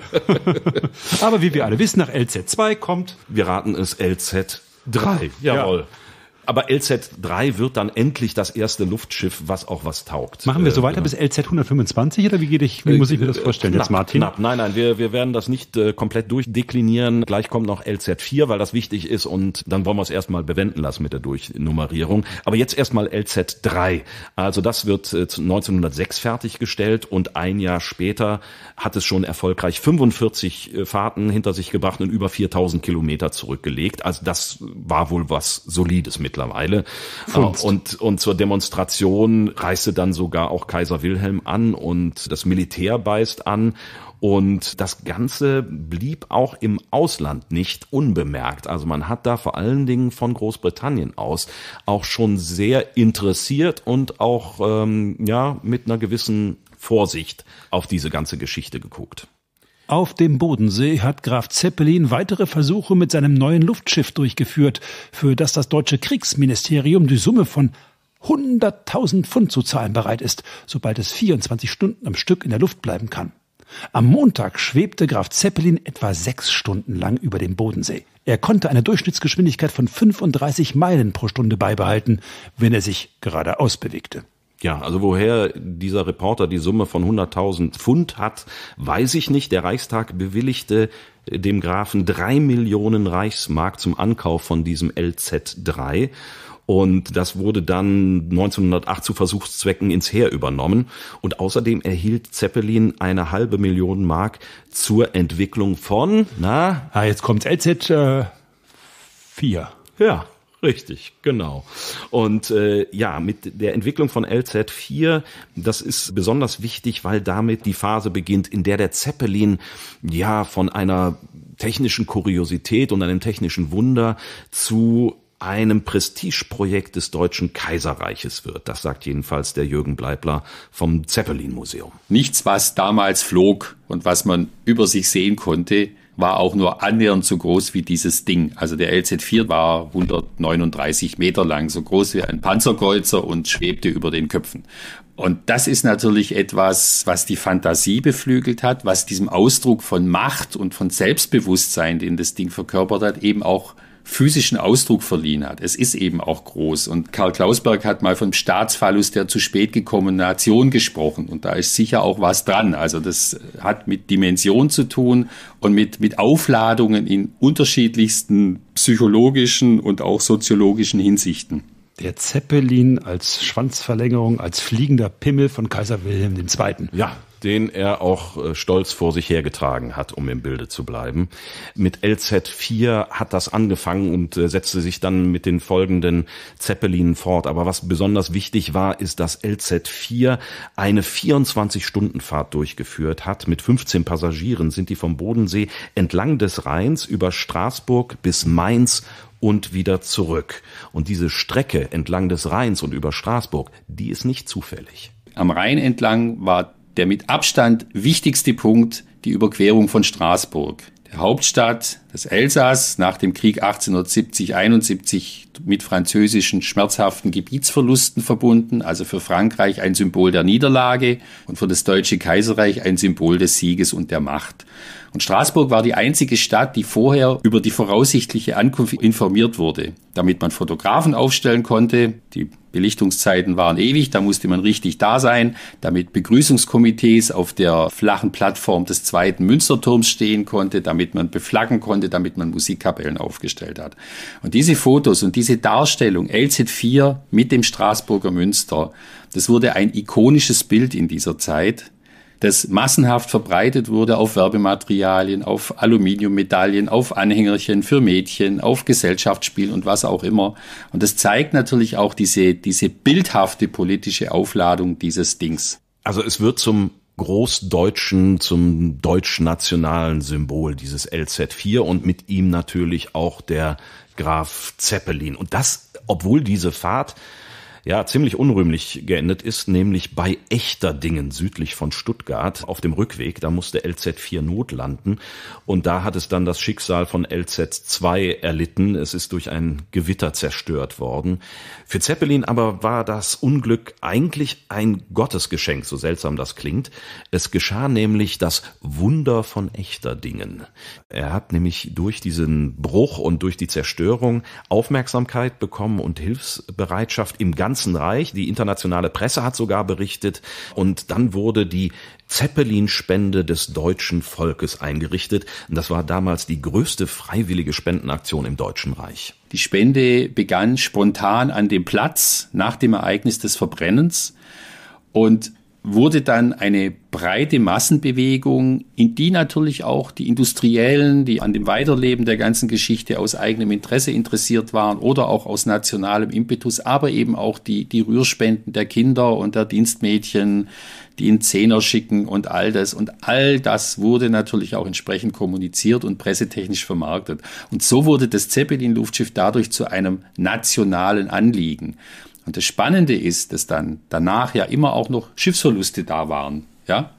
Aber wie wir alle wissen, nach LZ2 kommt. Wir raten es LZ3. Jawohl. Ja. Aber LZ-3 wird dann endlich das erste Luftschiff, was auch was taugt. Machen wir so weiter genau. bis LZ 125 oder wie geht ich, wie muss ich mir das vorstellen knapp, jetzt, Martin? Knapp. Nein, nein, wir, wir werden das nicht äh, komplett durchdeklinieren. Gleich kommt noch LZ4, weil das wichtig ist und dann wollen wir es erstmal bewenden lassen mit der Durchnummerierung. Aber jetzt erstmal LZ3. Also das wird äh, 1906 fertiggestellt und ein Jahr später hat es schon erfolgreich 45 äh, Fahrten hinter sich gebracht und über 4000 Kilometer zurückgelegt. Also das war wohl was Solides mittlerweile. Funst. Und, und zur Demonstration reiste dann sogar auch Kaiser Wilhelm an und das Militär beißt an. Und das Ganze blieb auch im Ausland nicht unbemerkt. Also man hat da vor allen Dingen von Großbritannien aus auch schon sehr interessiert und auch ähm, ja mit einer gewissen Vorsicht auf diese ganze Geschichte geguckt. Auf dem Bodensee hat Graf Zeppelin weitere Versuche mit seinem neuen Luftschiff durchgeführt, für das das deutsche Kriegsministerium die Summe von 100.000 Pfund zu zahlen bereit ist, sobald es 24 Stunden am Stück in der Luft bleiben kann. Am Montag schwebte Graf Zeppelin etwa sechs Stunden lang über dem Bodensee. Er konnte eine Durchschnittsgeschwindigkeit von 35 Meilen pro Stunde beibehalten, wenn er sich geradeaus bewegte. Ja, also woher dieser Reporter die Summe von 100.000 Pfund hat, weiß ich nicht. Der Reichstag bewilligte dem Grafen drei Millionen Reichsmark zum Ankauf von diesem LZ3. Und das wurde dann 1908 zu Versuchszwecken ins Heer übernommen. Und außerdem erhielt Zeppelin eine halbe Million Mark zur Entwicklung von, na? Ah, jetzt kommt LZ äh, 4. Ja, Richtig, genau. Und äh, ja, mit der Entwicklung von LZ4, das ist besonders wichtig, weil damit die Phase beginnt, in der der Zeppelin ja von einer technischen Kuriosität und einem technischen Wunder zu einem Prestigeprojekt des Deutschen Kaiserreiches wird. Das sagt jedenfalls der Jürgen Bleibler vom Zeppelin Museum. Nichts, was damals flog und was man über sich sehen konnte, war auch nur annähernd so groß wie dieses Ding. Also der LZ4 war 139 Meter lang, so groß wie ein Panzerkreuzer und schwebte über den Köpfen. Und das ist natürlich etwas, was die Fantasie beflügelt hat, was diesem Ausdruck von Macht und von Selbstbewusstsein, den das Ding verkörpert hat, eben auch physischen Ausdruck verliehen hat. Es ist eben auch groß. Und Karl Klausberg hat mal vom Staatsfallus der zu spät gekommenen Nation gesprochen. Und da ist sicher auch was dran. Also das hat mit Dimension zu tun und mit, mit Aufladungen in unterschiedlichsten psychologischen und auch soziologischen Hinsichten. Der Zeppelin als Schwanzverlängerung, als fliegender Pimmel von Kaiser Wilhelm II. Ja, den er auch äh, stolz vor sich hergetragen hat, um im Bilde zu bleiben. Mit LZ4 hat das angefangen und äh, setzte sich dann mit den folgenden Zeppelinen fort. Aber was besonders wichtig war, ist, dass LZ4 eine 24-Stunden-Fahrt durchgeführt hat. Mit 15 Passagieren sind die vom Bodensee entlang des Rheins über Straßburg bis Mainz und wieder zurück. Und diese Strecke entlang des Rheins und über Straßburg, die ist nicht zufällig. Am Rhein entlang war der mit Abstand wichtigste Punkt die Überquerung von Straßburg, der Hauptstadt des Elsass nach dem Krieg 1870-71 mit französischen schmerzhaften Gebietsverlusten verbunden, also für Frankreich ein Symbol der Niederlage und für das Deutsche Kaiserreich ein Symbol des Sieges und der Macht. Und Straßburg war die einzige Stadt, die vorher über die voraussichtliche Ankunft informiert wurde, damit man Fotografen aufstellen konnte. Die Belichtungszeiten waren ewig, da musste man richtig da sein, damit Begrüßungskomitees auf der flachen Plattform des zweiten Münsterturms stehen konnte, damit man beflaggen konnte, damit man Musikkapellen aufgestellt hat. Und diese Fotos und diese Darstellung LZ4 mit dem Straßburger Münster, das wurde ein ikonisches Bild in dieser Zeit das massenhaft verbreitet wurde auf Werbematerialien, auf Aluminiummedaillen, auf Anhängerchen für Mädchen, auf Gesellschaftsspielen und was auch immer. Und das zeigt natürlich auch diese, diese bildhafte politische Aufladung dieses Dings. Also es wird zum großdeutschen, zum deutsch-nationalen Symbol dieses LZ4 und mit ihm natürlich auch der Graf Zeppelin. Und das, obwohl diese Fahrt ja ziemlich unrühmlich geendet ist, nämlich bei Echterdingen südlich von Stuttgart auf dem Rückweg. Da musste LZ4 notlanden und da hat es dann das Schicksal von LZ2 erlitten. Es ist durch ein Gewitter zerstört worden. Für Zeppelin aber war das Unglück eigentlich ein Gottesgeschenk, so seltsam das klingt. Es geschah nämlich das Wunder von Echterdingen. Er hat nämlich durch diesen Bruch und durch die Zerstörung Aufmerksamkeit bekommen und Hilfsbereitschaft im ganzen Reich. Die internationale Presse hat sogar berichtet und dann wurde die Zeppelin-Spende des deutschen Volkes eingerichtet. das war damals die größte freiwillige Spendenaktion im Deutschen Reich. Die Spende begann spontan an dem Platz nach dem Ereignis des Verbrennens und wurde dann eine breite Massenbewegung, in die natürlich auch die Industriellen, die an dem Weiterleben der ganzen Geschichte aus eigenem Interesse interessiert waren oder auch aus nationalem Impetus, aber eben auch die, die Rührspenden der Kinder und der Dienstmädchen, die in Zehner schicken und all das. Und all das wurde natürlich auch entsprechend kommuniziert und pressetechnisch vermarktet. Und so wurde das Zeppelin-Luftschiff dadurch zu einem nationalen Anliegen. Und das Spannende ist, dass dann danach ja immer auch noch Schiffsverluste da waren, ja.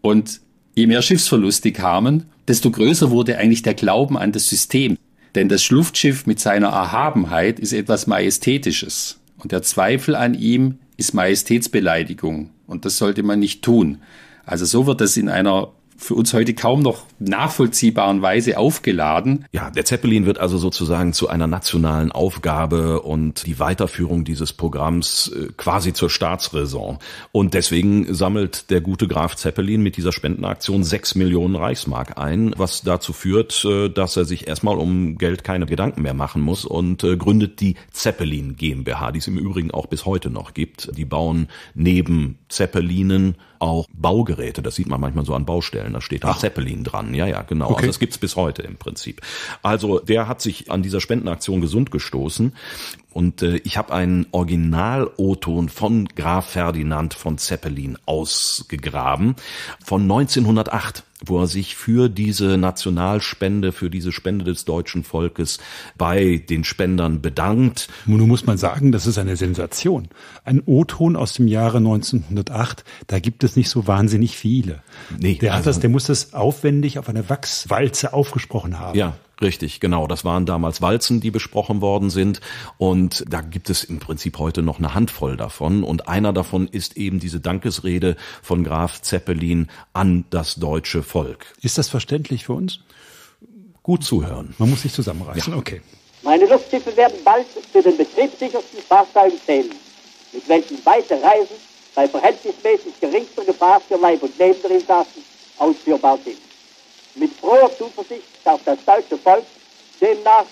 Und je mehr Schiffsverluste kamen, desto größer wurde eigentlich der Glauben an das System. Denn das Luftschiff mit seiner Erhabenheit ist etwas Majestätisches. Und der Zweifel an ihm ist Majestätsbeleidigung. Und das sollte man nicht tun. Also so wird es in einer für uns heute kaum noch nachvollziehbaren Weise aufgeladen. Ja, der Zeppelin wird also sozusagen zu einer nationalen Aufgabe und die Weiterführung dieses Programms äh, quasi zur Staatsräson. Und deswegen sammelt der gute Graf Zeppelin mit dieser Spendenaktion sechs Millionen Reichsmark ein, was dazu führt, äh, dass er sich erstmal um Geld keine Gedanken mehr machen muss und äh, gründet die Zeppelin GmbH, die es im Übrigen auch bis heute noch gibt. Die bauen neben Zeppelinen auch Baugeräte. Das sieht man manchmal so an Baustellen. Da steht da Zeppelin dran. Ja, ja, genau. Okay. Also das gibt's bis heute im Prinzip. Also der hat sich an dieser Spendenaktion gesund gestoßen. Und äh, ich habe einen Original-O-Ton von Graf Ferdinand von Zeppelin ausgegraben von 1908 wo er sich für diese Nationalspende, für diese Spende des deutschen Volkes bei den Spendern bedankt. Nun muss man sagen, das ist eine Sensation. Ein O-Ton aus dem Jahre 1908, da gibt es nicht so wahnsinnig viele. Nee, der hat also, das, der muss das aufwendig auf einer Wachswalze aufgesprochen haben. Ja, Richtig, genau. Das waren damals Walzen, die besprochen worden sind. Und da gibt es im Prinzip heute noch eine Handvoll davon. Und einer davon ist eben diese Dankesrede von Graf Zeppelin an das deutsche Volk. Ist das verständlich für uns? Gut zuhören. Man muss sich zusammenreißen. Ja. Okay. Meine Luftschiffe werden bald zu den betriebssichersten Fahrzeugen zählen, mit welchen weite Reisen bei verhältnismäßig geringster Gefahr für Leib und Leben der Insassen ausführbar sind. Mit froher Zuversicht darf das deutsche Volk demnach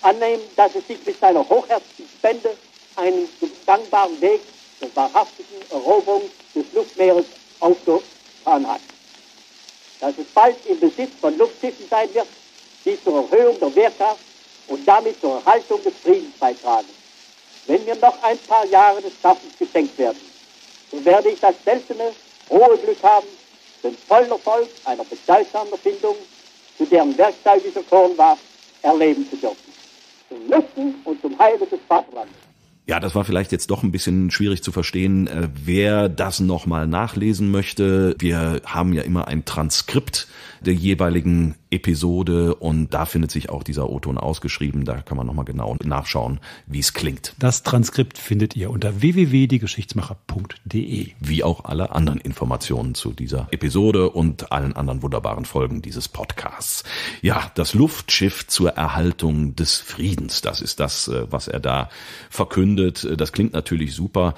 annehmen, dass es sich mit seiner hochherzigen Spende einen gangbaren Weg zur wahrhaftigen Eroberung des Luftmeeres aufgetan hat. Dass es bald im Besitz von Luftschiffen sein wird, die zur Erhöhung der Wehrkraft und damit zur Erhaltung des Friedens beitragen. Wenn mir noch ein paar Jahre des Schaffens geschenkt werden, so werde ich das seltene, hohe Glück haben, den vollen Erfolg einer bedeutsamen Erfindung, zu deren Werkzeug ich erkoren war, erleben zu dürfen. Zum Nutzen und zum Heile des Vaterlandes. Ja, das war vielleicht jetzt doch ein bisschen schwierig zu verstehen, äh, wer das nochmal nachlesen möchte. Wir haben ja immer ein Transkript der jeweiligen Episode und da findet sich auch dieser O-Ton ausgeschrieben. Da kann man nochmal genau nachschauen, wie es klingt. Das Transkript findet ihr unter www.diegeschichtsmacher.de. Wie auch alle anderen Informationen zu dieser Episode und allen anderen wunderbaren Folgen dieses Podcasts. Ja, das Luftschiff zur Erhaltung des Friedens, das ist das, äh, was er da verkündet. Das klingt natürlich super,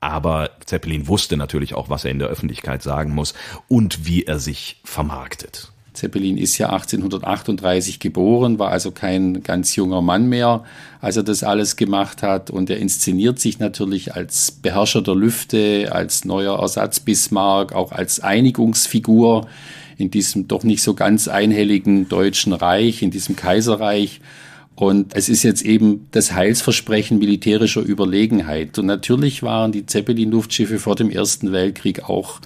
aber Zeppelin wusste natürlich auch, was er in der Öffentlichkeit sagen muss und wie er sich vermarktet. Zeppelin ist ja 1838 geboren, war also kein ganz junger Mann mehr, als er das alles gemacht hat. Und er inszeniert sich natürlich als Beherrscher der Lüfte, als neuer Ersatz Bismarck, auch als Einigungsfigur in diesem doch nicht so ganz einhelligen deutschen Reich, in diesem Kaiserreich. Und es ist jetzt eben das Heilsversprechen militärischer Überlegenheit. Und natürlich waren die Zeppelin-Luftschiffe vor dem Ersten Weltkrieg auch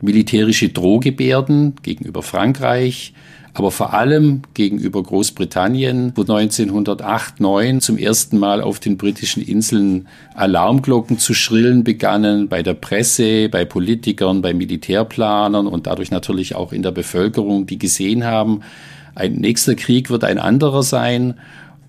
militärische Drohgebärden gegenüber Frankreich, aber vor allem gegenüber Großbritannien, wo 1908, 9 zum ersten Mal auf den britischen Inseln Alarmglocken zu schrillen begannen, bei der Presse, bei Politikern, bei Militärplanern und dadurch natürlich auch in der Bevölkerung, die gesehen haben, ein nächster Krieg wird ein anderer sein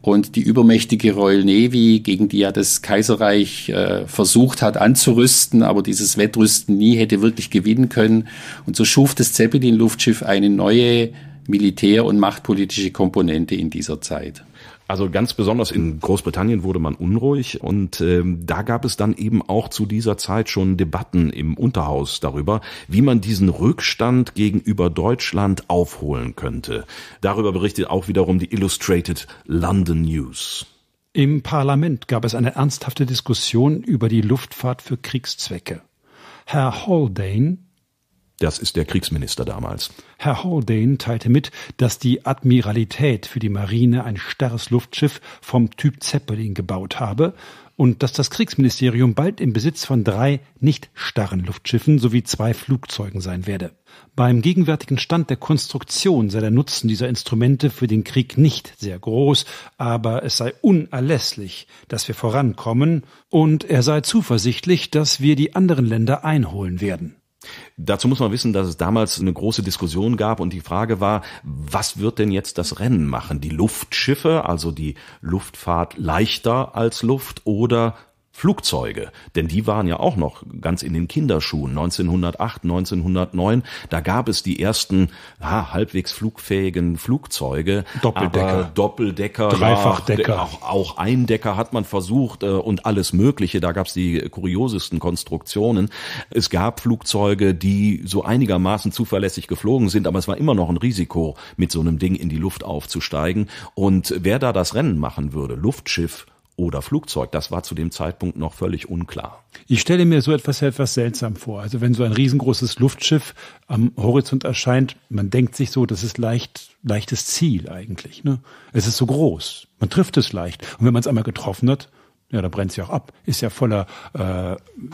und die übermächtige Royal Navy, gegen die ja das Kaiserreich äh, versucht hat anzurüsten, aber dieses Wettrüsten nie hätte wirklich gewinnen können. Und so schuf das Zeppelin-Luftschiff eine neue militär- und machtpolitische Komponente in dieser Zeit. Also ganz besonders in Großbritannien wurde man unruhig und ähm, da gab es dann eben auch zu dieser Zeit schon Debatten im Unterhaus darüber, wie man diesen Rückstand gegenüber Deutschland aufholen könnte. Darüber berichtet auch wiederum die Illustrated London News. Im Parlament gab es eine ernsthafte Diskussion über die Luftfahrt für Kriegszwecke. Herr Haldane, das ist der Kriegsminister damals. Herr Haldane teilte mit, dass die Admiralität für die Marine ein starres Luftschiff vom Typ Zeppelin gebaut habe und dass das Kriegsministerium bald im Besitz von drei nicht starren Luftschiffen sowie zwei Flugzeugen sein werde. Beim gegenwärtigen Stand der Konstruktion sei der Nutzen dieser Instrumente für den Krieg nicht sehr groß, aber es sei unerlässlich, dass wir vorankommen, und er sei zuversichtlich, dass wir die anderen Länder einholen werden. Dazu muss man wissen, dass es damals eine große Diskussion gab und die Frage war, was wird denn jetzt das Rennen machen? Die Luftschiffe, also die Luftfahrt leichter als Luft oder Flugzeuge, denn die waren ja auch noch ganz in den Kinderschuhen. 1908, 1909, da gab es die ersten ja, halbwegs flugfähigen Flugzeuge. Doppeldecker. Doppeldecker. Dreifachdecker. Ja, auch, auch Eindecker hat man versucht äh, und alles Mögliche. Da gab es die kuriosesten Konstruktionen. Es gab Flugzeuge, die so einigermaßen zuverlässig geflogen sind, aber es war immer noch ein Risiko, mit so einem Ding in die Luft aufzusteigen. Und wer da das Rennen machen würde, Luftschiff, oder Flugzeug. Das war zu dem Zeitpunkt noch völlig unklar. Ich stelle mir so etwas etwas seltsam vor. Also wenn so ein riesengroßes Luftschiff am Horizont erscheint, man denkt sich so, das ist leicht, leichtes Ziel eigentlich. Ne? Es ist so groß, man trifft es leicht. Und wenn man es einmal getroffen hat, ja, da brennt es ja auch ab. Ist ja voller äh,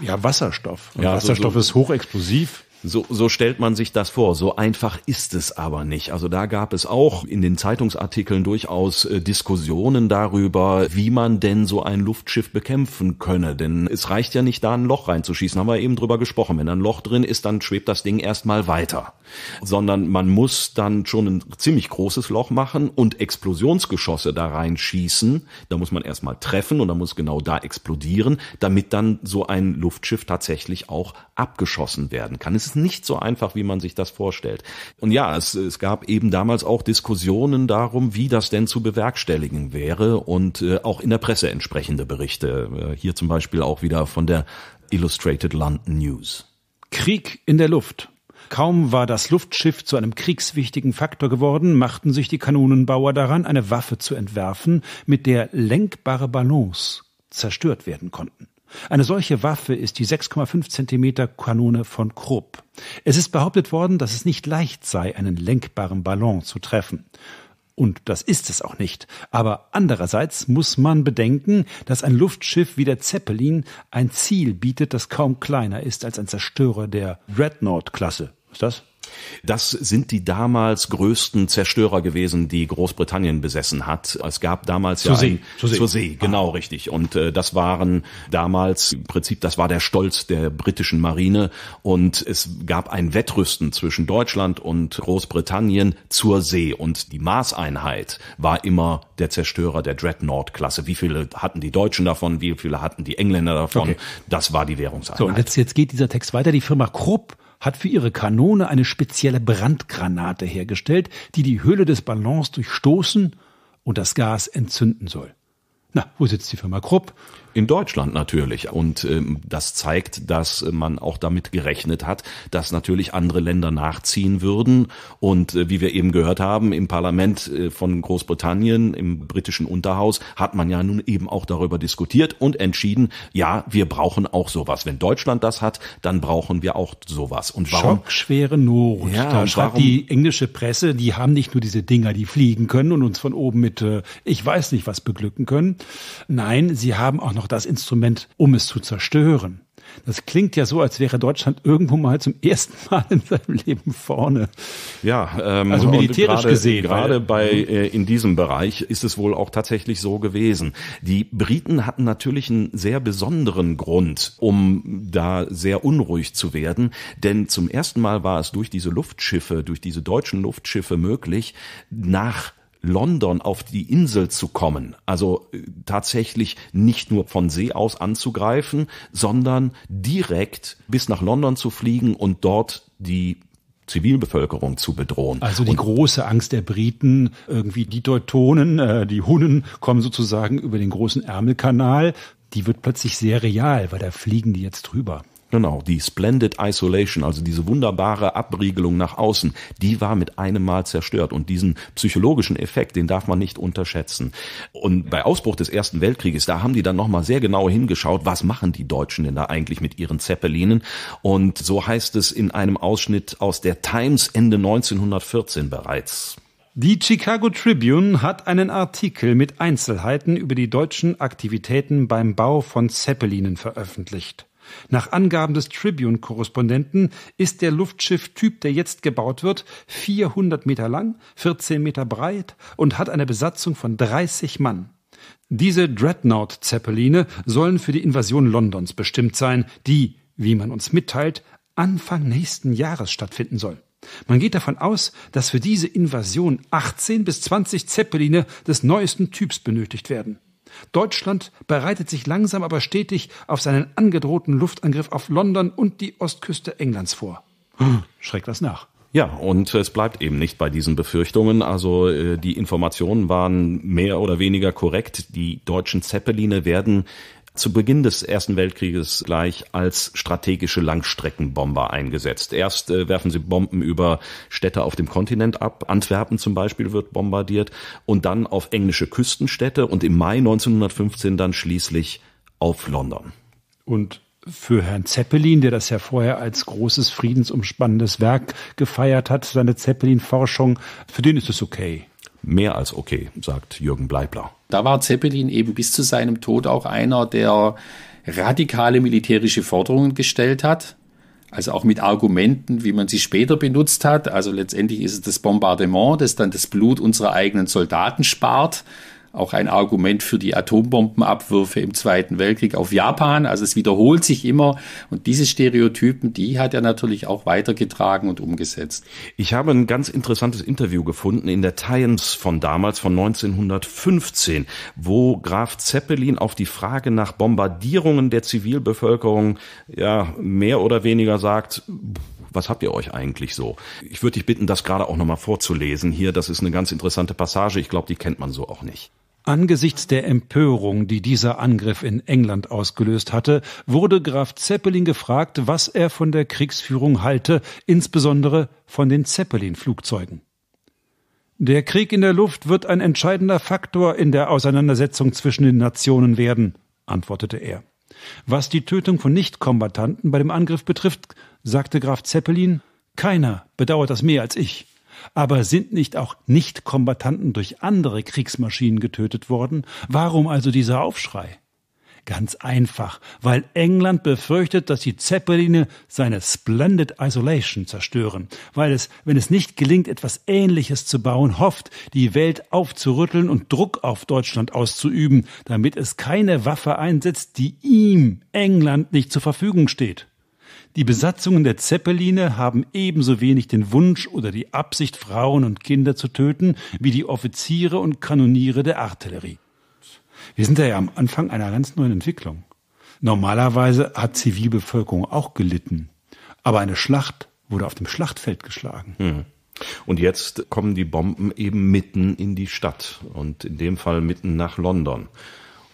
ja, Wasserstoff. Und ja, Wasserstoff so, so. ist hochexplosiv. So, so stellt man sich das vor. So einfach ist es aber nicht. Also da gab es auch in den Zeitungsartikeln durchaus äh, Diskussionen darüber, wie man denn so ein Luftschiff bekämpfen könne. Denn es reicht ja nicht, da ein Loch reinzuschießen. Haben wir eben drüber gesprochen. Wenn ein Loch drin ist, dann schwebt das Ding erstmal weiter. Sondern man muss dann schon ein ziemlich großes Loch machen und Explosionsgeschosse da reinschießen. Da muss man erstmal treffen und dann muss genau da explodieren, damit dann so ein Luftschiff tatsächlich auch abgeschossen werden kann. Es ist nicht so einfach, wie man sich das vorstellt. Und ja, es, es gab eben damals auch Diskussionen darum, wie das denn zu bewerkstelligen wäre und äh, auch in der Presse entsprechende Berichte. Äh, hier zum Beispiel auch wieder von der Illustrated London News. Krieg in der Luft. Kaum war das Luftschiff zu einem kriegswichtigen Faktor geworden, machten sich die Kanonenbauer daran, eine Waffe zu entwerfen, mit der lenkbare Ballons zerstört werden konnten. Eine solche Waffe ist die 6,5 Zentimeter Kanone von Krupp. Es ist behauptet worden, dass es nicht leicht sei, einen lenkbaren Ballon zu treffen. Und das ist es auch nicht. Aber andererseits muss man bedenken, dass ein Luftschiff wie der Zeppelin ein Ziel bietet, das kaum kleiner ist als ein Zerstörer der Dreadnought-Klasse. Ist das? Das sind die damals größten Zerstörer gewesen, die Großbritannien besessen hat. Es gab damals zur ja See. Ein, zur See, zur See genau ah. richtig. Und äh, das waren damals im Prinzip, das war der Stolz der britischen Marine. Und es gab ein Wettrüsten zwischen Deutschland und Großbritannien zur See. Und die Maßeinheit war immer der Zerstörer der Dreadnought-Klasse. Wie viele hatten die Deutschen davon? Wie viele hatten die Engländer davon? Okay. Das war die Währungseinheit. So, und jetzt, jetzt geht dieser Text weiter. Die Firma Krupp hat für ihre Kanone eine spezielle Brandgranate hergestellt, die die Hülle des Ballons durchstoßen und das Gas entzünden soll. Na, wo sitzt die Firma Krupp? In Deutschland natürlich. Und ähm, das zeigt, dass man auch damit gerechnet hat, dass natürlich andere Länder nachziehen würden. Und äh, wie wir eben gehört haben, im Parlament äh, von Großbritannien, im britischen Unterhaus, hat man ja nun eben auch darüber diskutiert und entschieden, ja, wir brauchen auch sowas. Wenn Deutschland das hat, dann brauchen wir auch sowas. Und warum? Schockschwere Not. Ja, da schreibt warum? die englische Presse, die haben nicht nur diese Dinger, die fliegen können und uns von oben mit, äh, ich weiß nicht was beglücken können. Nein, sie haben auch noch noch das Instrument, um es zu zerstören. Das klingt ja so, als wäre Deutschland irgendwo mal zum ersten Mal in seinem Leben vorne. Ja, ähm, also militärisch gerade, gesehen. Gerade bei äh, in diesem Bereich ist es wohl auch tatsächlich so gewesen. Die Briten hatten natürlich einen sehr besonderen Grund, um da sehr unruhig zu werden, denn zum ersten Mal war es durch diese Luftschiffe, durch diese deutschen Luftschiffe möglich, nach London auf die Insel zu kommen, also äh, tatsächlich nicht nur von See aus anzugreifen, sondern direkt bis nach London zu fliegen und dort die Zivilbevölkerung zu bedrohen. Also die und große Angst der Briten, irgendwie die Teutonen, äh, die Hunnen kommen sozusagen über den großen Ärmelkanal, die wird plötzlich sehr real, weil da fliegen die jetzt drüber. Genau, die Splendid Isolation, also diese wunderbare Abriegelung nach außen, die war mit einem Mal zerstört. Und diesen psychologischen Effekt, den darf man nicht unterschätzen. Und bei Ausbruch des Ersten Weltkrieges, da haben die dann nochmal sehr genau hingeschaut, was machen die Deutschen denn da eigentlich mit ihren Zeppelinen? Und so heißt es in einem Ausschnitt aus der Times Ende 1914 bereits. Die Chicago Tribune hat einen Artikel mit Einzelheiten über die deutschen Aktivitäten beim Bau von Zeppelinen veröffentlicht. Nach Angaben des Tribune-Korrespondenten ist der Luftschifftyp, der jetzt gebaut wird, 400 Meter lang, 14 Meter breit und hat eine Besatzung von 30 Mann. Diese Dreadnought-Zeppeline sollen für die Invasion Londons bestimmt sein, die, wie man uns mitteilt, Anfang nächsten Jahres stattfinden soll. Man geht davon aus, dass für diese Invasion 18 bis 20 Zeppeline des neuesten Typs benötigt werden. Deutschland bereitet sich langsam aber stetig auf seinen angedrohten Luftangriff auf London und die Ostküste Englands vor. Schreckt das nach. Ja, und es bleibt eben nicht bei diesen Befürchtungen. Also äh, die Informationen waren mehr oder weniger korrekt. Die deutschen Zeppeline werden zu Beginn des Ersten Weltkrieges gleich als strategische Langstreckenbomber eingesetzt. Erst äh, werfen sie Bomben über Städte auf dem Kontinent ab, Antwerpen zum Beispiel wird bombardiert, und dann auf englische Küstenstädte und im Mai 1915 dann schließlich auf London. Und für Herrn Zeppelin, der das ja vorher als großes friedensumspannendes Werk gefeiert hat, seine Zeppelin-Forschung, für den ist es okay. Mehr als okay, sagt Jürgen Bleibler. Da war Zeppelin eben bis zu seinem Tod auch einer, der radikale militärische Forderungen gestellt hat. Also auch mit Argumenten, wie man sie später benutzt hat. Also letztendlich ist es das Bombardement, das dann das Blut unserer eigenen Soldaten spart auch ein Argument für die Atombombenabwürfe im Zweiten Weltkrieg auf Japan. Also es wiederholt sich immer und diese Stereotypen, die hat er natürlich auch weitergetragen und umgesetzt. Ich habe ein ganz interessantes Interview gefunden in der Times von damals, von 1915, wo Graf Zeppelin auf die Frage nach Bombardierungen der Zivilbevölkerung ja mehr oder weniger sagt, was habt ihr euch eigentlich so? Ich würde dich bitten, das gerade auch nochmal vorzulesen hier. Das ist eine ganz interessante Passage. Ich glaube, die kennt man so auch nicht. Angesichts der Empörung, die dieser Angriff in England ausgelöst hatte, wurde Graf Zeppelin gefragt, was er von der Kriegsführung halte, insbesondere von den Zeppelin-Flugzeugen. Der Krieg in der Luft wird ein entscheidender Faktor in der Auseinandersetzung zwischen den Nationen werden, antwortete er. Was die Tötung von Nichtkombattanten bei dem Angriff betrifft, sagte Graf Zeppelin, keiner bedauert das mehr als ich. Aber sind nicht auch Nichtkombattanten durch andere Kriegsmaschinen getötet worden? Warum also dieser Aufschrei? Ganz einfach, weil England befürchtet, dass die Zeppeline seine Splendid Isolation zerstören, weil es, wenn es nicht gelingt, etwas Ähnliches zu bauen, hofft, die Welt aufzurütteln und Druck auf Deutschland auszuüben, damit es keine Waffe einsetzt, die ihm, England, nicht zur Verfügung steht. Die Besatzungen der Zeppeline haben ebenso wenig den Wunsch oder die Absicht, Frauen und Kinder zu töten, wie die Offiziere und Kanoniere der Artillerie. Wir sind ja am Anfang einer ganz neuen Entwicklung. Normalerweise hat Zivilbevölkerung auch gelitten, aber eine Schlacht wurde auf dem Schlachtfeld geschlagen. Hm. Und jetzt kommen die Bomben eben mitten in die Stadt und in dem Fall mitten nach London.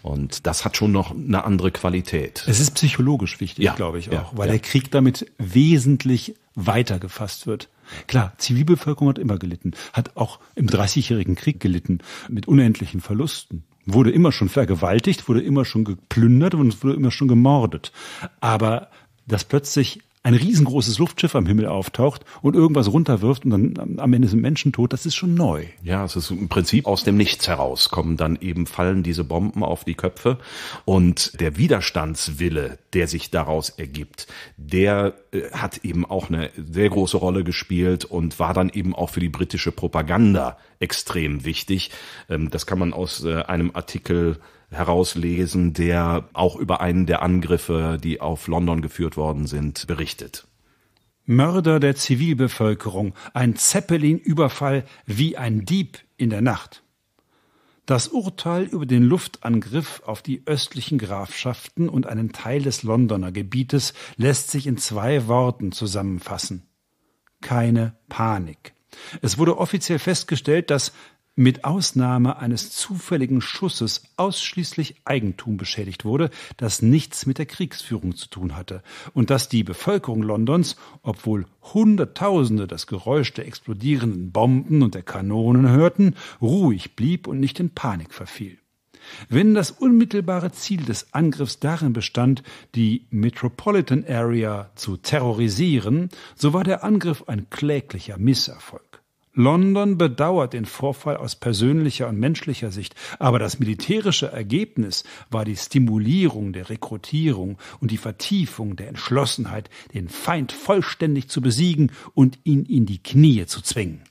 Und das hat schon noch eine andere Qualität. Es ist psychologisch wichtig, ja, glaube ich auch, ja, weil ja. der Krieg damit wesentlich weiter gefasst wird. Klar, Zivilbevölkerung hat immer gelitten, hat auch im Dreißigjährigen Krieg gelitten, mit unendlichen Verlusten. Wurde immer schon vergewaltigt, wurde immer schon geplündert und wurde immer schon gemordet. Aber dass plötzlich ein riesengroßes Luftschiff am Himmel auftaucht und irgendwas runterwirft und dann am Ende sind Menschen tot, das ist schon neu. Ja, es ist im Prinzip aus dem Nichts heraus kommen dann eben fallen diese Bomben auf die Köpfe und der Widerstandswille, der sich daraus ergibt, der äh, hat eben auch eine sehr große Rolle gespielt und war dann eben auch für die britische Propaganda extrem wichtig. Ähm, das kann man aus äh, einem Artikel herauslesen, der auch über einen der Angriffe, die auf London geführt worden sind, berichtet. Mörder der Zivilbevölkerung, ein Zeppelin-Überfall wie ein Dieb in der Nacht. Das Urteil über den Luftangriff auf die östlichen Grafschaften und einen Teil des Londoner Gebietes lässt sich in zwei Worten zusammenfassen. Keine Panik. Es wurde offiziell festgestellt, dass mit Ausnahme eines zufälligen Schusses ausschließlich Eigentum beschädigt wurde, das nichts mit der Kriegsführung zu tun hatte, und dass die Bevölkerung Londons, obwohl Hunderttausende das Geräusch der explodierenden Bomben und der Kanonen hörten, ruhig blieb und nicht in Panik verfiel. Wenn das unmittelbare Ziel des Angriffs darin bestand, die Metropolitan Area zu terrorisieren, so war der Angriff ein kläglicher Misserfolg. London bedauert den Vorfall aus persönlicher und menschlicher Sicht, aber das militärische Ergebnis war die Stimulierung der Rekrutierung und die Vertiefung der Entschlossenheit, den Feind vollständig zu besiegen und ihn in die Knie zu zwingen.